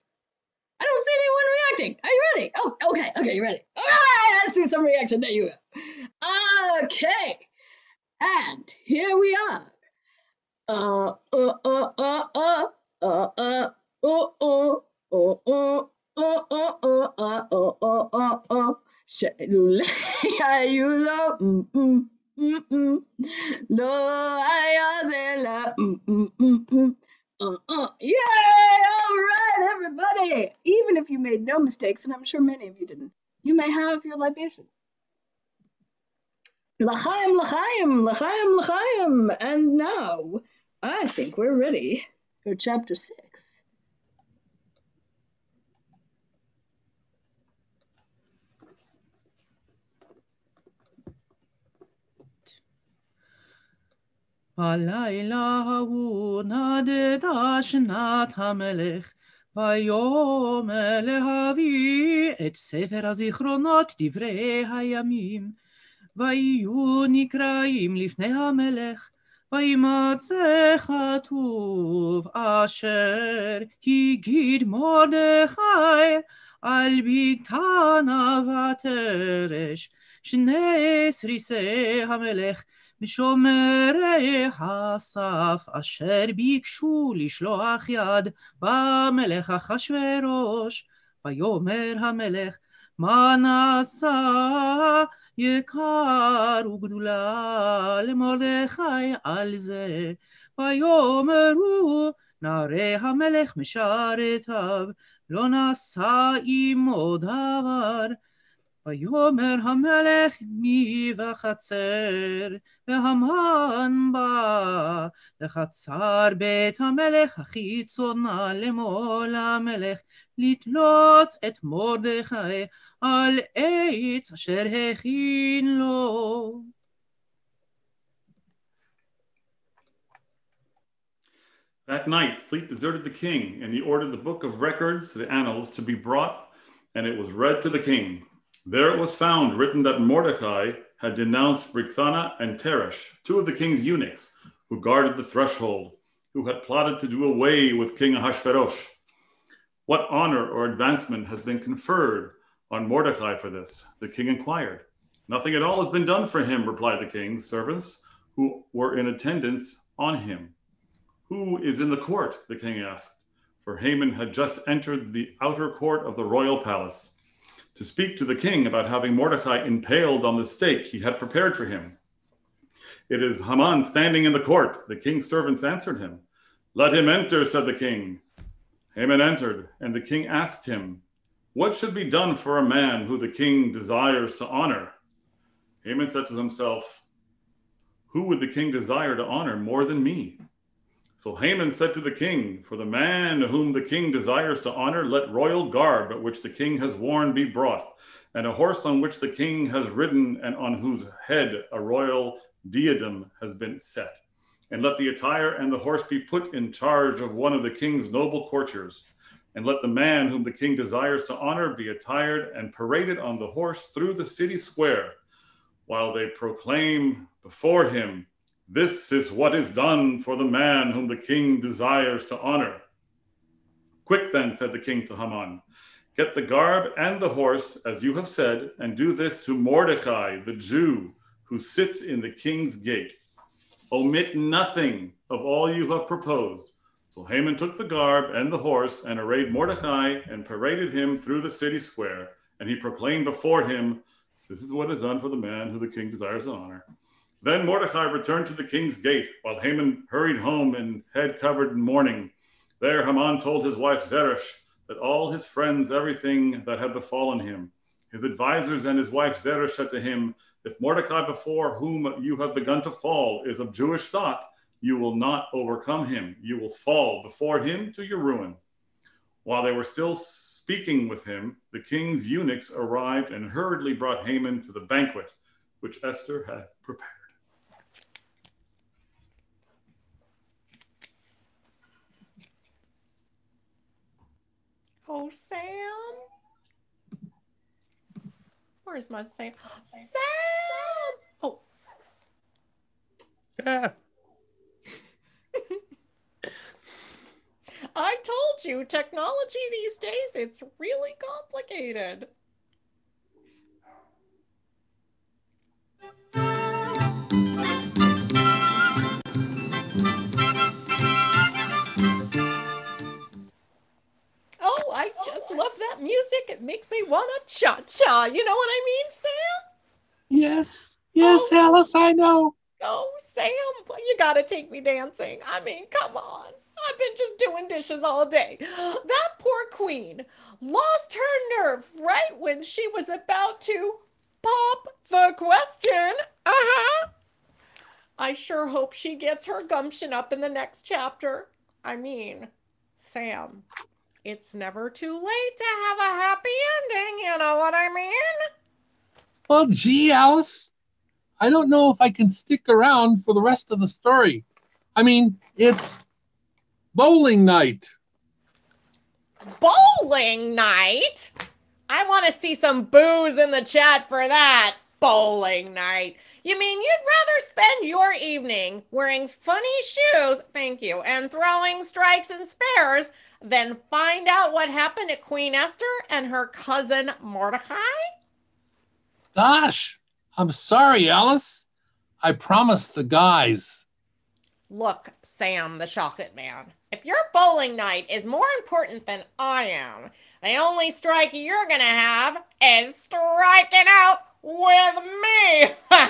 [SPEAKER 5] I don't see anyone reacting. Are you ready? Oh, okay, okay, you ready? All right, I see some reaction. There you go. Okay, and here we are. Uh, uh, uh, uh, uh, uh, uh, uh, uh, uh, uh, uh, uh, uh, uh, uh, uh, uh, uh. Shalule, ayulo, mm, mm, mm, mm. Lo ayazela, mm, mm, mm, mm. Uh, uh. Yay! All right, everybody. Even if you made no mistakes, and I'm sure many of you didn't, you may have your libation. L'chaim, l'chaim, l'chaim, l'chaim. And now, I think we're ready for chapter six.
[SPEAKER 12] בלילה ההוא נדדה שנת המלך, ויאמר להביא את ספר הזיכרונות דברי הימים, ויהיו נקראים לפני המלך, וימצא כתוב אשר הגיד מרדכי על בגתנה ותרש, שני סריסי המלך בשומרי הסף אשר ביקשו לשלוח יד במלך אחשורוש. ויאמר המלך מה נעשה יקר וגדולה למרדכי על זה. ויאמרו נערי המלך משרתיו לא נעשה עמו דבר. ויאמר המלך מי בחצר, והמן בא לחצר בית המלך החיצונה למול המלך, לתלות את מרדכי על עץ אשר הכין לו.
[SPEAKER 8] That night, Fleet deserted the king, and he ordered the book of records, the annals, to be brought, and it was read to the king. There it was found written that Mordecai had denounced Bigthana and Teresh, two of the king's eunuchs, who guarded the threshold, who had plotted to do away with King Ahasuerus. What honor or advancement has been conferred on Mordecai for this? The king inquired. Nothing at all has been done for him, replied the king's servants, who were in attendance on him. Who is in the court? the king asked, for Haman had just entered the outer court of the royal palace to speak to the king about having Mordecai impaled on the stake he had prepared for him. It is Haman standing in the court. The king's servants answered him. Let him enter, said the king. Haman entered, and the king asked him, What should be done for a man who the king desires to honor? Haman said to himself, Who would the king desire to honor more than me? So Haman said to the king, For the man whom the king desires to honor, let royal garb which the king has worn be brought, and a horse on which the king has ridden, and on whose head a royal diadem has been set. And let the attire and the horse be put in charge of one of the king's noble courtiers. And let the man whom the king desires to honor be attired and paraded on the horse through the city square, while they proclaim before him, This is what is done for the man whom the king desires to honor. Quick then, said the king to Haman, get the garb and the horse, as you have said, and do this to Mordecai, the Jew, who sits in the king's gate. Omit nothing of all you have proposed. So Haman took the garb and the horse and arrayed Mordecai and paraded him through the city square. And he proclaimed before him, This is what is done for the man who the king desires to honor. Then Mordecai returned to the king's gate, while Haman hurried home in head covered in mourning. There Haman told his wife Zeresh that all his friends, everything that had befallen him. His advisors and his wife Zeresh said to him, If Mordecai before whom you have begun to fall is of Jewish thought, you will not overcome him. You will fall before him to your ruin. While they were still speaking with him, the king's eunuchs arrived and hurriedly brought Haman to the banquet which Esther had prepared.
[SPEAKER 4] Oh, Sam. Where's my Sam? Sam! Oh.
[SPEAKER 7] Yeah.
[SPEAKER 4] I told you, technology these days, it's really complicated. Love that music. It makes me want to cha cha. You know what I mean, Sam?
[SPEAKER 13] Yes, yes, Alice, I know.
[SPEAKER 4] Oh, Sam, you gotta take me dancing. I mean, come on. I've been just doing dishes all day. That poor queen lost her nerve right when she was about to pop the question. Uh huh. I sure hope she gets her gumption up in the next chapter. I mean, Sam, it's never too late to have a happy ending. You know what I mean?
[SPEAKER 13] Well, gee, Alice, I don't know if I can stick around for the rest of the story. I mean, it's bowling night.
[SPEAKER 4] Bowling night? I want to see some booze in the chat for that. Bowling night. You mean you'd rather spend your evening wearing funny shoes, thank you, and throwing strikes and spares than find out what happened to Queen Esther and her cousin Mordecai?
[SPEAKER 13] Gosh, I'm sorry, Alice. I promised the guys.
[SPEAKER 4] Look, Sam the chocolate man, if your bowling night is more important than I am, the only strike you're gonna have is striking out with me.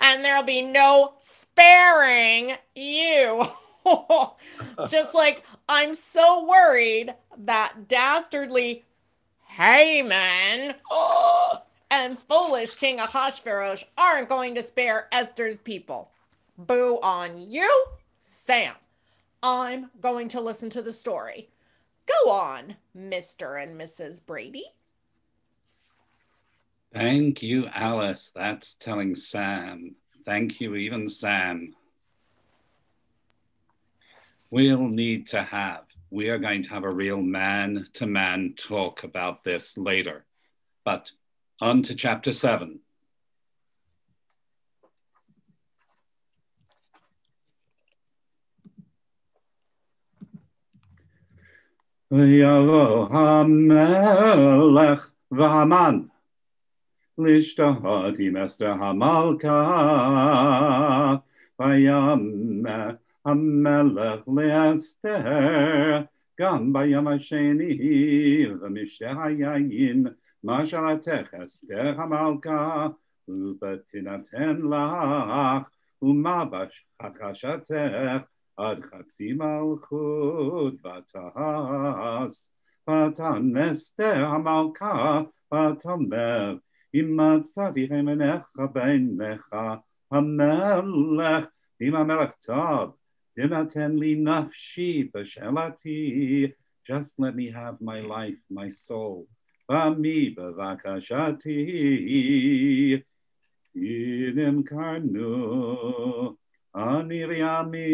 [SPEAKER 4] and there'll be no sparing you. Just like I'm so worried that dastardly Haman and foolish King Ahasuerus aren't going to spare Esther's people. Boo on you, Sam. I'm going to listen to the story. Go on, Mr. and Mrs. Brady.
[SPEAKER 9] Thank you, Alice. That's telling Sam. Thank you, even Sam We'll need to have, we are going to have a real man to man talk about this later. But on to chapter seven. ויבוא המלך והמן להשתהות עם אסתר המלכה, ויאמר המלך לאסתר, גם ביום השני ומשתה היין, מה שעתך אסתר המלכה, ותינתן לך, ומה בחשתך עד חצי מלכות ותעש, ותען אסתר המלכה, ותאמר, אם מצאתי חמנך בעיניך, המלך, אם המלך טוב, Divatan li nafshi bashalati. Just let me have my life, my soul. Bami bavakashati. Idem karnu. Aniryami.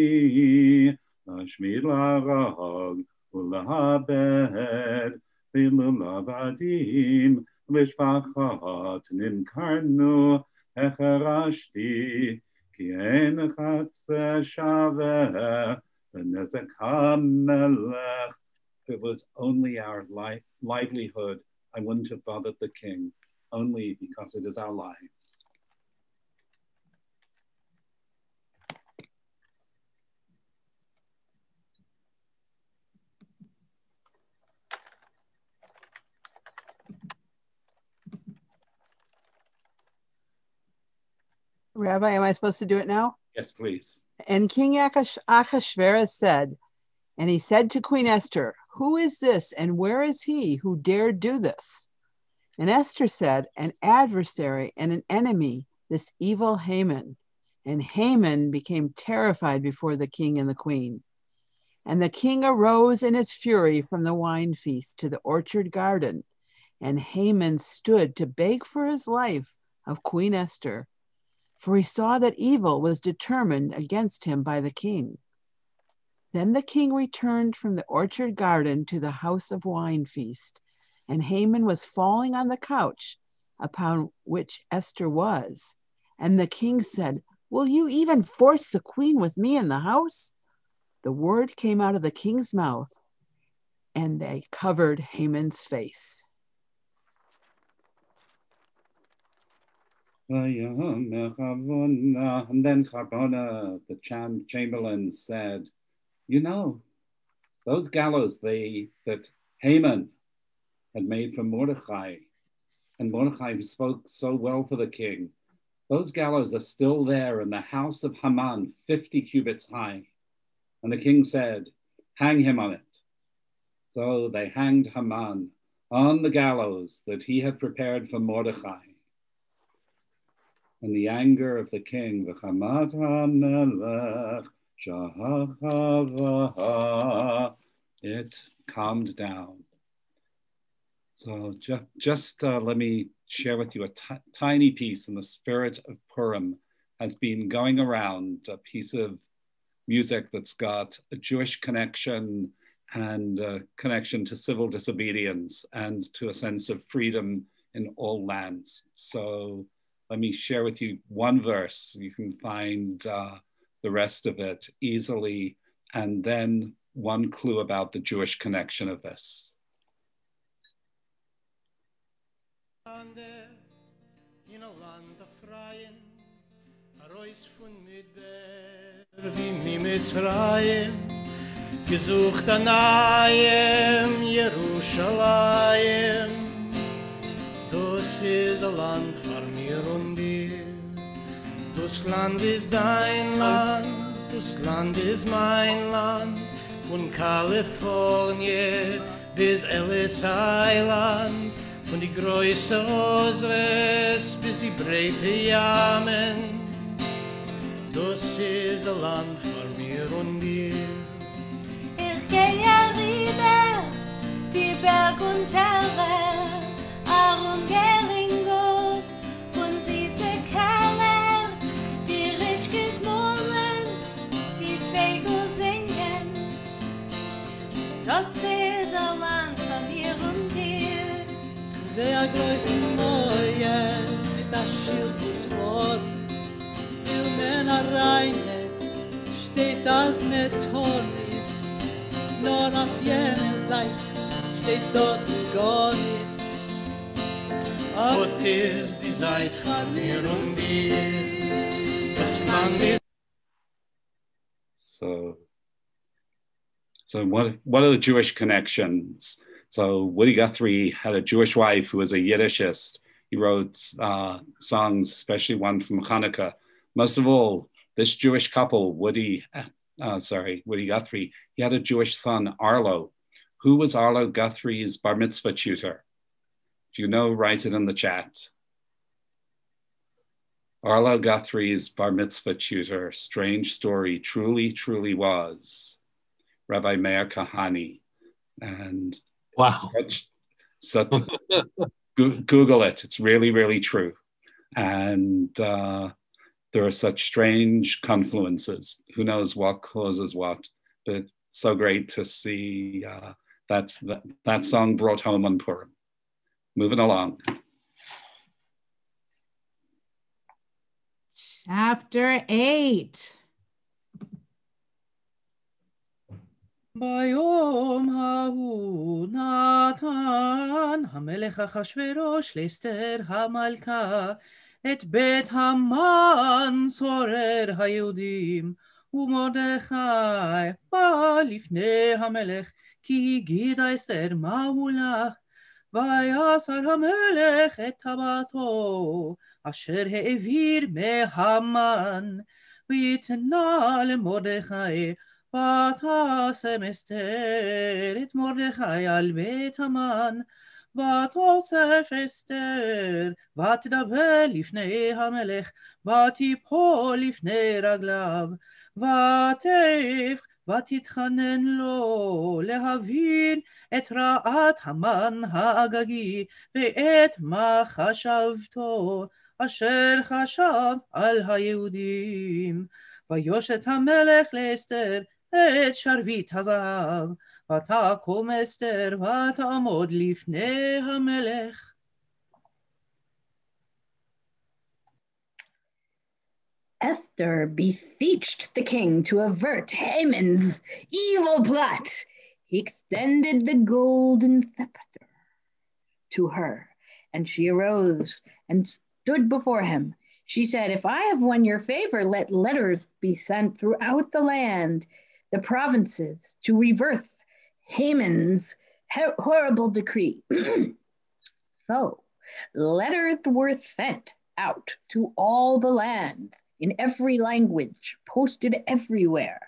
[SPEAKER 9] Ashmir larahog. Ulahabed. Vilulavadim. Lishvachat nimkarnu. Echarashti. כי אין חצה שווה, ונזק המלך. If it was only our life, livelihood, I wouldn't have bothered the king, only because it is our lives.
[SPEAKER 14] Rabbi, am I supposed to do it now?
[SPEAKER 9] Yes, please.
[SPEAKER 14] And King Ahasuerus said, and he said to Queen Esther, Who is this and where is he who dared do this? And Esther said, An adversary and an enemy, this evil Haman. And Haman became terrified before the king and the queen. And the king arose in his fury from the wine feast to the orchard garden. And Haman stood to beg for his life of Queen Esther for he saw that evil was determined against him by the king. Then the king returned from the orchard garden to the house of wine feast, and Haman was falling on the couch upon which Esther was. And the king said, Will you even force the queen with me in the house? The word came out of the king's mouth, and they covered Haman's face.
[SPEAKER 9] And then Charbona, the cham- chamberlain, said, You know, those gallows they that Haman had made for Mordecai, and Mordecai spoke so well for the king, those gallows are still there in the house of Haman, 50 cubits high. And the king said, Hang him on it. So they hanged Haman on the gallows that he had prepared for Mordecai and the anger of the king, v'chamat ha'melech it calmed down. So just, just uh, let me share with you a tiny piece in the spirit of Purim has been going around, a piece of music that's got a Jewish connection and a connection to civil disobedience and to a sense of freedom in all lands. So let me share with you one verse. You can find uh, the rest of it easily, and then one clue about the Jewish connection of this.
[SPEAKER 15] In a land of Arois von Jerusalem is a land for mir und dir Das Land ist dein Land Das Land ist mein Land. Von Kalifornien bis Ellis Island. Von die Größe Osres bis die breite Yamen Das ist ein Land für mir und dir
[SPEAKER 1] Ich gehe rüber, die Berg und Täler, Aaron Geringot, Das ist ein Land von mir und dir.
[SPEAKER 16] Sehr großen Moje mit das Schild des Worts Will Männer reinet steht das Metonit Nur auf jener Seite steht dort gar nicht
[SPEAKER 15] Gott ist die Zeit von mir und dir Das ist
[SPEAKER 9] So, so what what are the Jewish connections? So Woody Guthrie had a Jewish wife who was a Yiddishist. He wrote uh, songs, especially one from Hanukkah. Most of all, this Jewish couple, Woody, uh, sorry, Woody Guthrie, he had a Jewish son, Arlo. Who was Arlo Guthrie's bar mitzvah tutor? If you know, write it in the chat. Arlo Guthrie's bar mitzvah tutor, strange story, truly, truly was Rabbi Meir Kahane. And
[SPEAKER 13] wow,
[SPEAKER 9] such, such Google it. It's really, really true. And uh, there are such strange confluences. Who knows what causes what? But so great to see uh, that's that, that song brought home on Purim. Moving along.
[SPEAKER 3] Chapter 8.
[SPEAKER 12] ביום ההוא נתן המלך אחשורוש לאסתר המלכה את בית המן צורר היהודים ומרדכי בא לפני המלך כי הגידה אסתר מהו לך? ויסר המלך את טבעתו אשר העביר מהמן ויתנה למרדכי ותשם אסתר את מרדכי על בית המן, ותוסף אסתר, ותדבר לפני המלך, ותיפול לפני רגליו, ותף, ותתחנן לו להבין את רעת המן האגגי, ואת מחשבתו, אשר חשב על היהודים. ויושת המלך לאסתר את שרביט הזהב, ותקום אסתר ותעמוד לפני המלך.
[SPEAKER 5] Esther beseeched the king to avert Haman's evil plot. He extended the golden scepter to her, and she arose and stood before him. She said, If I have won your favor, let letters be sent throughout the land, the provinces, to reverse Haman's horrible decree. so, letters were sent out to all the lands in every language, posted everywhere.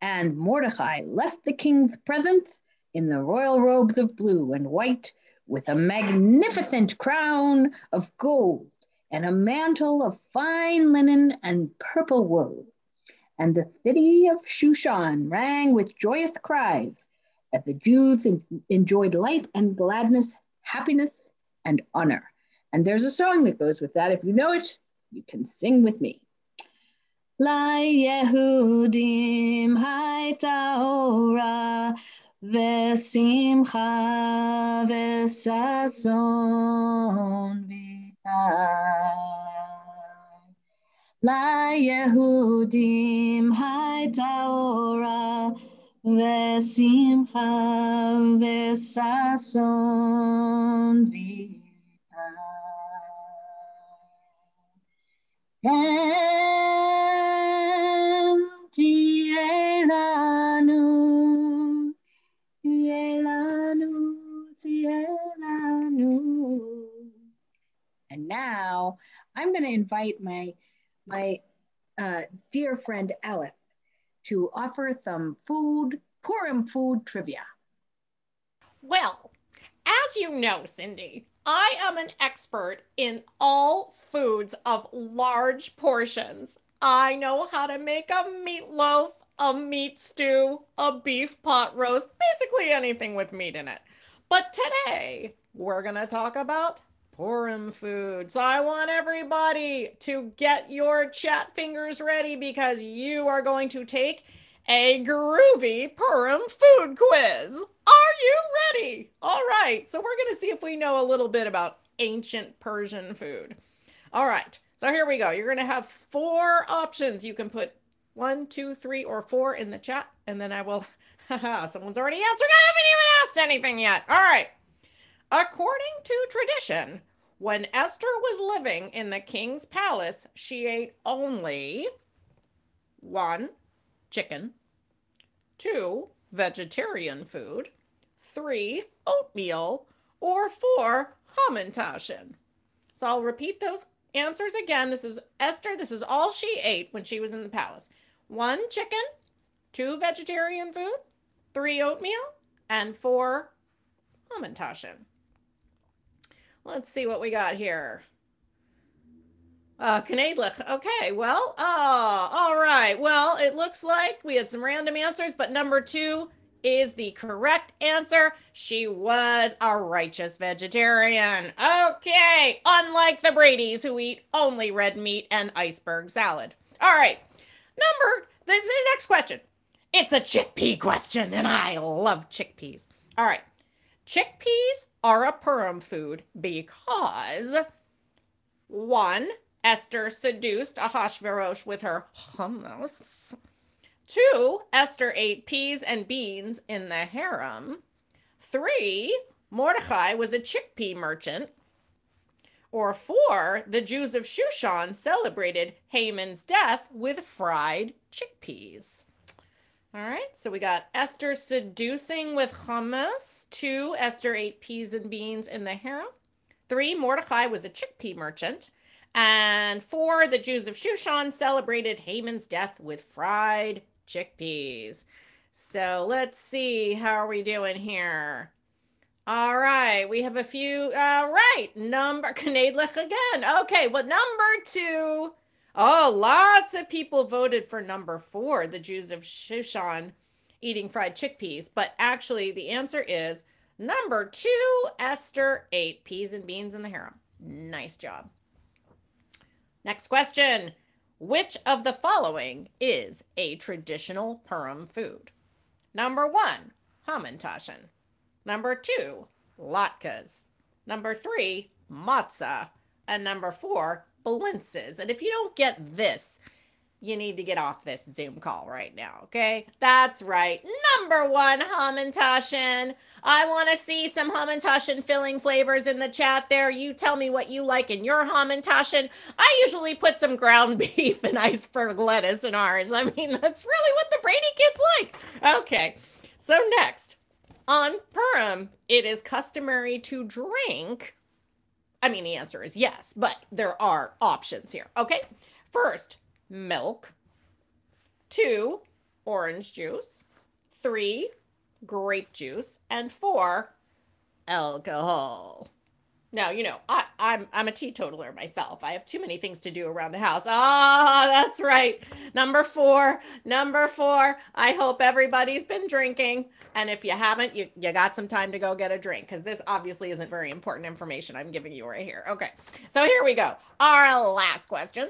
[SPEAKER 5] And Mordecai left the king's presence in the royal robes of blue and white with a magnificent crown of gold and a mantle of fine linen and purple wool. And the city of Shushan rang with joyous cries as the Jews enjoyed light and gladness, happiness and honor. And there's a song that goes with that. If you know it, you can sing with me. ליהודים הייתה אורה ושמחה וששון ליהודים הייתה אורה ושמחה וששון ויתה. אין תהיה לנו, תהיה לנו, תהיה לנו. And now I'm going to invite my my uh, dear friend Alice to offer some food, Purim food trivia.
[SPEAKER 4] Well, as you know, Cindy, I am an expert in all foods of large portions. I know how to make a meatloaf, a meat stew, a beef pot roast, basically anything with meat in it. But today, we're going to talk about Purim food. So I want everybody to get your chat fingers ready because you are going to take a groovy Purim food quiz. Are you ready? All right. So we're going to see if we know a little bit about ancient Persian food. All right. So here we go. You're going to have four options. You can put one, two, three, or four in the chat, and then I will. Someone's already answered. I haven't even asked anything yet. All right. According to tradition, when Esther was living in the king's palace, she ate only one, chicken, two, vegetarian food, three, oatmeal, or four, hamantashen. So I'll repeat those answers again. This is Esther. This is all she ate when she was in the palace. One chicken, two vegetarian food, three oatmeal, and four hamantashen. Let's see what we got here. Uh, Canadlich. Okay, well, oh, all right. Well, it looks like we had some random answers, but number two is the correct answer. She was a righteous vegetarian. Okay, unlike the Brady's who eat only red meat and iceberg salad. All right, number, this is the next question. It's a chickpea question, and I love chickpeas. All right, chickpeas are a Purim food because one, Esther seduced Ahasuerus with her hummus. Two, Esther ate peas and beans in the harem. Three, Mordecai was a chickpea merchant. Or four, the Jews of Shushan celebrated Haman's death with fried chickpeas. All right, so we got Esther seducing with hummus. Two, Esther ate peas and beans in the harem. Three, Mordecai was a chickpea merchant. And four, the Jews of Shushan celebrated Haman's death with fried chickpeas. So let's see, how are we doing here? All right, we have a few. All right, number Canadlich again. Okay, well, number two Oh, lots of people voted for number four, the Jews of Shushan eating fried chickpeas. But actually, the answer is number two, Esther ate peas and beans in the harem. Nice job. Next question. Which of the following is a traditional Purim food? Number one, hamantashen. Number two, latkes. Number three, matzah. And number four, blintzes. And if you don't get this, you need to get off this Zoom call right now, okay? That's right. Number one, Hamantashen. I want to see some Hamantashen filling flavors in the chat there. You tell me what you like in your Hamantashen. I usually put some ground beef and iceberg lettuce in ours. I mean, that's really what the Brady kids like. Okay, so next, on Purim, it is customary to drink I mean, the answer is yes, but there are options here. Okay. First, milk. Two, orange juice. Three, grape juice. And four, alcohol. Now, you know, I, I'm I'm a teetotaler myself. I have too many things to do around the house. Ah, oh, that's right. Number four. Number four. I hope everybody's been drinking. And if you haven't, you, you got some time to go get a drink because this obviously isn't very important information I'm giving you right here. Okay. So here we go. Our last question.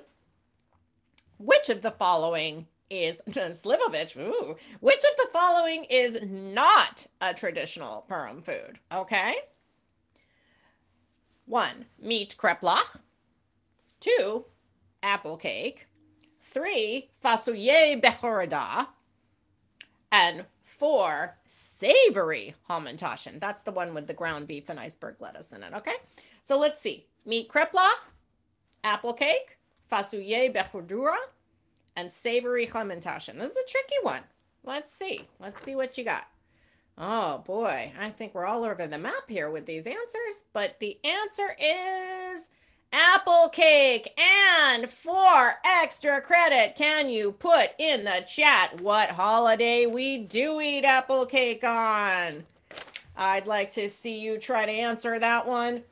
[SPEAKER 4] Which of the following is Slivovich? Ooh, which of the following is not a traditional Purim food? Okay. One, meat kreplach. Two, apple cake. Three, fasuye bechorada. And four, savory hamantashen. That's the one with the ground beef and iceberg lettuce in it. Okay. So let's see. Meat kreplach, apple cake, fasuye bechordura, and savory hamantashen. This is a tricky one. Let's see. Let's see what you got. Oh boy, I think we're all over the map here with these answers, but the answer is apple cake. And for extra credit, can you put in the chat what holiday we do eat apple cake on? I'd like to see you try to answer that one.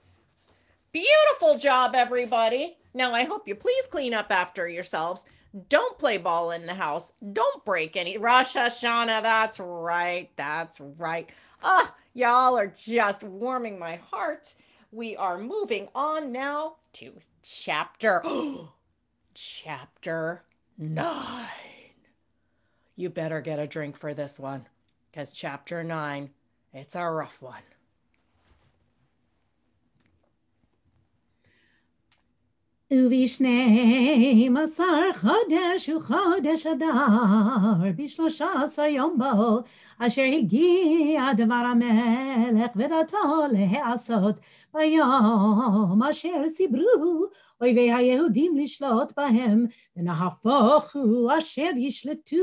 [SPEAKER 4] Beautiful job, everybody. Now, I hope you please clean up after yourselves. Don't play ball in the house. Don't break any. Rosh Hashanah, that's right. That's right. Ah, y'all are just warming my heart. We are moving on now to chapter chapter 9. You better get a drink for this one cuz chapter 9 it's a rough one.
[SPEAKER 3] ובשנים עשר חודש וחודש אדר, בשלושה עשר יום בו, אשר הגיע דבר המלך ודתו להעשות ביום אשר סיברו אויבי היהודים לשלוט בהם, ונהפוך הוא אשר ישלטו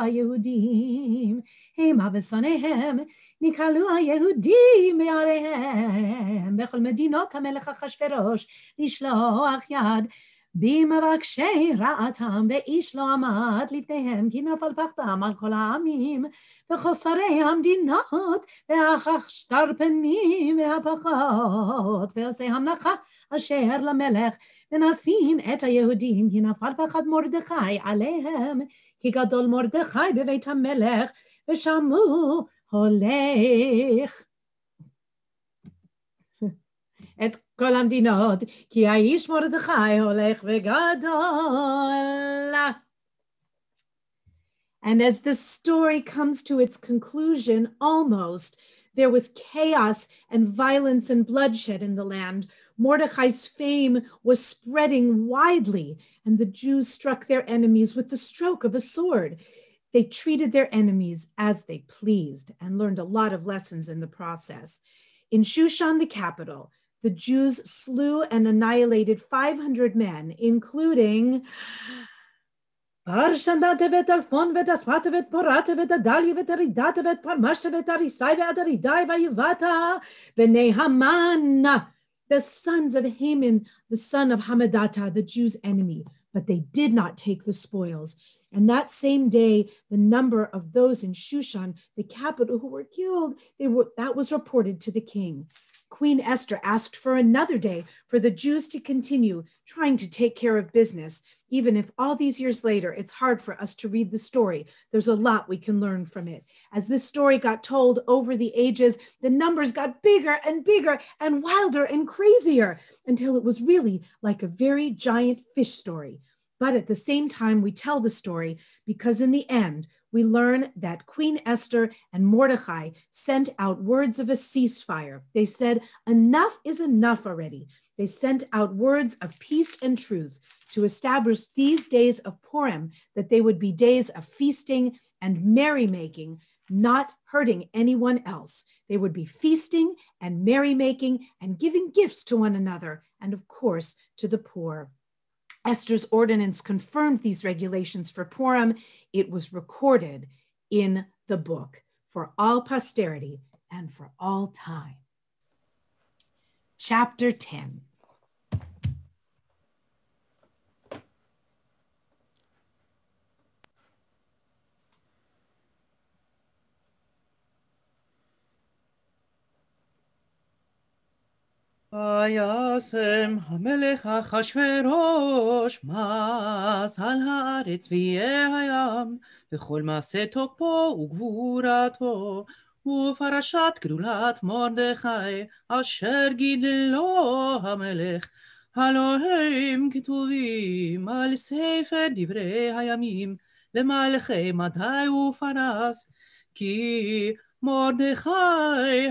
[SPEAKER 3] היהודים. המה ושונאיהם נקהלו היהודים מעריהם בכל מדינות המלך אחשורוש לשלוח יד במבקשי רעתם ואיש לא עמד לפניהם כי נפל פחדם על כל העמים וכל שרי המדינות והחשטרפנים והפחות ועושי המלאכה אשר למלך ונשים את היהודים כי נפל פחד מרדכי עליהם כי גדול מרדכי בבית המלך ושמעו הולך את כל המדינות, כי האיש מרדכי הולך וגדול. And as the story comes to its conclusion, almost, there was chaos and violence and bloodshed in the land. Mordecai's fame was spreading widely, and the Jews struck their enemies with the stroke of a sword. They treated their enemies as they pleased and learned a lot of lessons in the process. In Shushan, the capital, the Jews slew and annihilated 500 men, including Parshanda tevet alfon vet aspat vet porat vet adali vet aridat vet parmashta vet arisai vet aridai vayivata b'nei Haman, the sons of Haman, the son of Hamadata, the Jews' enemy. But they did not take the spoils. And that same day, the number of those in Shushan, the capital, who were killed, they were, that was reported to the king. Queen Esther asked for another day for the Jews to continue trying to take care of business. Even if all these years later, it's hard for us to read the story, there's a lot we can learn from it. As this story got told over the ages, the numbers got bigger and bigger and wilder and crazier until it was really like a very giant fish story. But at the same time, we tell the story because in the end, we learn that Queen Esther and Mordecai sent out words of a ceasefire. They said, Enough is enough already. They sent out words of peace and truth to establish these days of Purim, that they would be days of feasting and merrymaking, not hurting anyone else. They would be feasting and merrymaking and giving gifts to one another, and of course, to the poor. Esther's ordinance confirmed these regulations for Purim. It was recorded in the book for all posterity and for all time. Chapter 10.
[SPEAKER 12] וישם המלך אחשורוש מס על הארץ ויהיה הים וכל מעשה תוקפו וגבורתו ופרשת גדולת מרדכי אשר גידלו המלך. הלא הם כתובים על ספר דברי הימים למלכי מדי ופרס כי מרדכי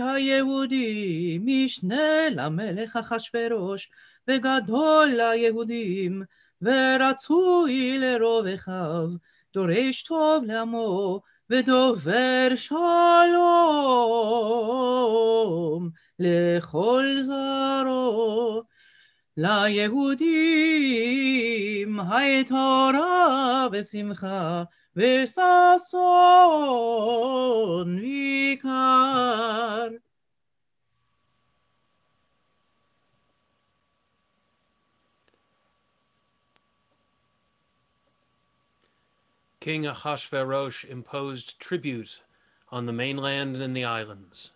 [SPEAKER 12] היהודי, משנה למלך אחשורוש, וגדול ליהודים, ורצוי לרוב אחיו, דורש טוב לעמו, ודובר שלום לכל זרו. ליהודים הייתה ושמחה, Vissa son vikar.
[SPEAKER 7] King Ahasuerus imposed tribute on the mainland and in the islands.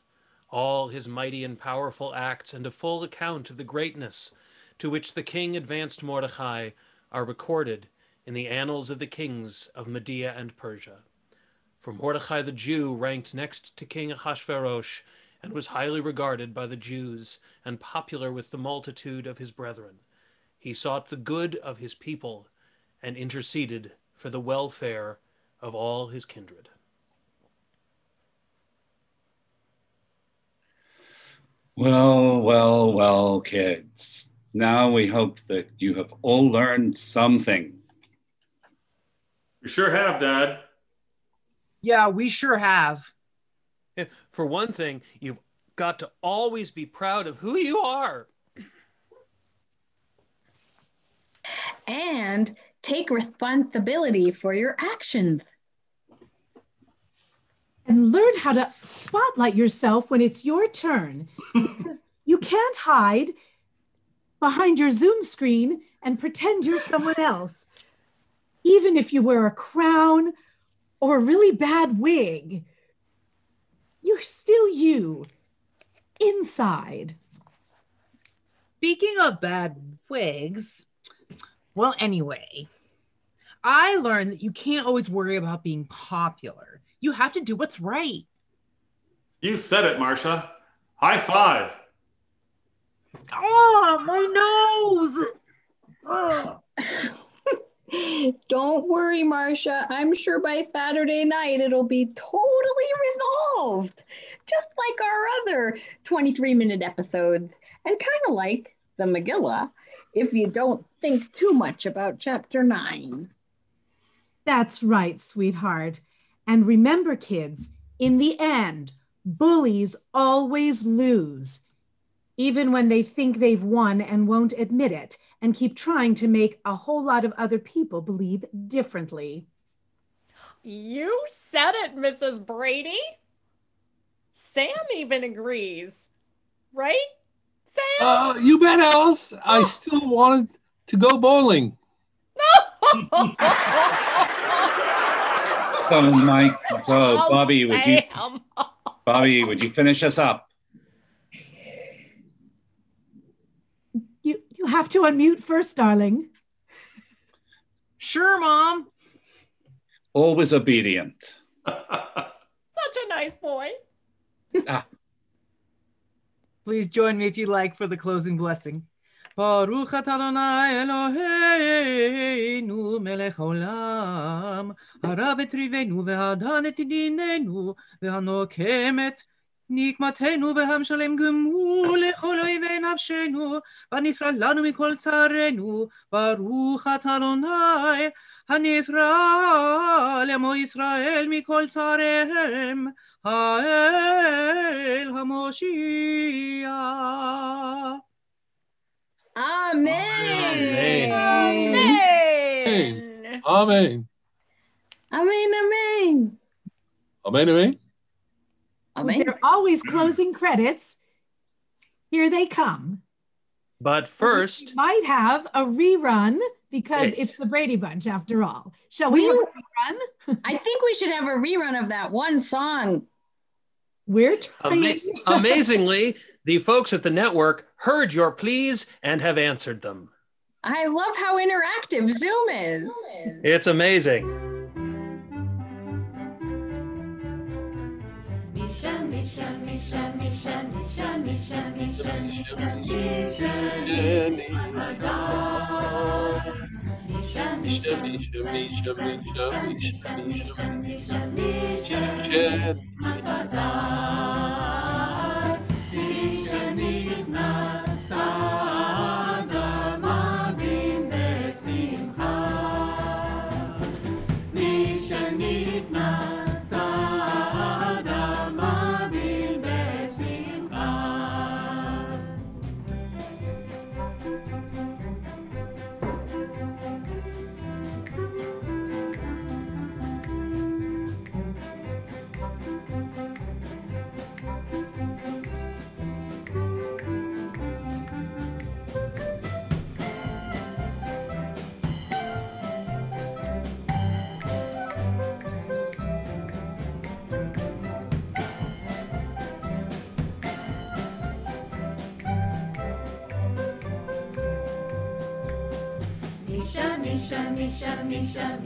[SPEAKER 7] All his mighty and powerful acts and a full account of the greatness to which the king advanced Mordecai are recorded in the annals of the kings of Media and Persia. For Mordecai the Jew ranked next to King Ahasuerus and was highly regarded by the Jews and popular with the multitude of his brethren. He sought the good of his people and interceded for the welfare of all his kindred.
[SPEAKER 9] Well, well, well, kids. Now we hope that you have all learned something.
[SPEAKER 8] We sure have, Dad.
[SPEAKER 12] Yeah, we sure have.
[SPEAKER 7] For one thing, you've got to always be proud of who you are.
[SPEAKER 5] And take responsibility for your actions.
[SPEAKER 3] and learn how to spotlight yourself when it's your turn. because you can't hide behind your Zoom screen and pretend you're someone else. Even if you wear a crown or a really bad wig, you're still you inside.
[SPEAKER 12] Speaking of bad wigs, well, anyway, I learned that you can't always worry about being popular. You have to do what's right.
[SPEAKER 8] You said it, Marcia. High five.
[SPEAKER 12] Oh, my nose! Oh.
[SPEAKER 5] Don't worry, Marcia. I'm sure by Saturday night it'll be totally resolved. Just like our other 23 minute episodes, and kind of like the Megillah, if you don't think too much about chapter 9.
[SPEAKER 3] That's right, sweetheart. And remember, kids, in the end, bullies always lose, even when they think they've won and won't admit it, and keep trying to make a whole lot of other people believe differently.
[SPEAKER 4] You said it, Mrs. Brady. Sam even agrees. Right? Sam?
[SPEAKER 13] Uh, you bet, Alice. I still wanted to go bowling.
[SPEAKER 9] So, Mike, so
[SPEAKER 4] Oh,
[SPEAKER 9] Bobby, would you, Bobby, would you finish us up?
[SPEAKER 3] You'll have to unmute first, darling.
[SPEAKER 12] Sure, Mom.
[SPEAKER 9] Always obedient.
[SPEAKER 4] Such a nice boy. ah.
[SPEAKER 12] Please join me if you like for the closing blessing. Baruch Adonai Eloheinu melech Olam. hara betrivenu ve'adan et dinenu ve'anokem et נקמתנו ועם שלם גמור לכל אויבי נפשנו, ונפרד לנו מכל צרנו, ברוך אתה אדוני, הנפרד לעמו ישראל מכל צריהם, האל המושיע.
[SPEAKER 5] אמן.
[SPEAKER 13] אמן. אמן.
[SPEAKER 5] אמן, אמן.
[SPEAKER 13] אמן, אמן.
[SPEAKER 3] With their always closing credits, here they come.
[SPEAKER 7] But first,
[SPEAKER 3] We might have a rerun because
[SPEAKER 7] Yes.
[SPEAKER 3] it's the Brady Bunch after all. Shall we have a rerun?
[SPEAKER 5] I think we should have a rerun of that one song.
[SPEAKER 3] We're
[SPEAKER 7] ama- amazingly, the folks at the network heard your pleas and have answered them.
[SPEAKER 5] I love how interactive Zoom is.
[SPEAKER 7] It's amazing.
[SPEAKER 2] Nisha, Misha,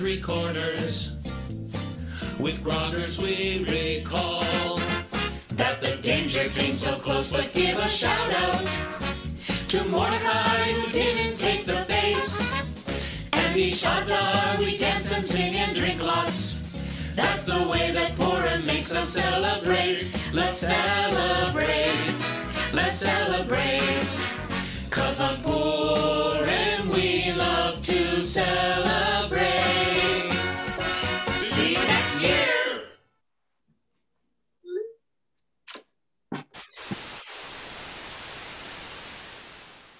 [SPEAKER 17] three
[SPEAKER 2] chords.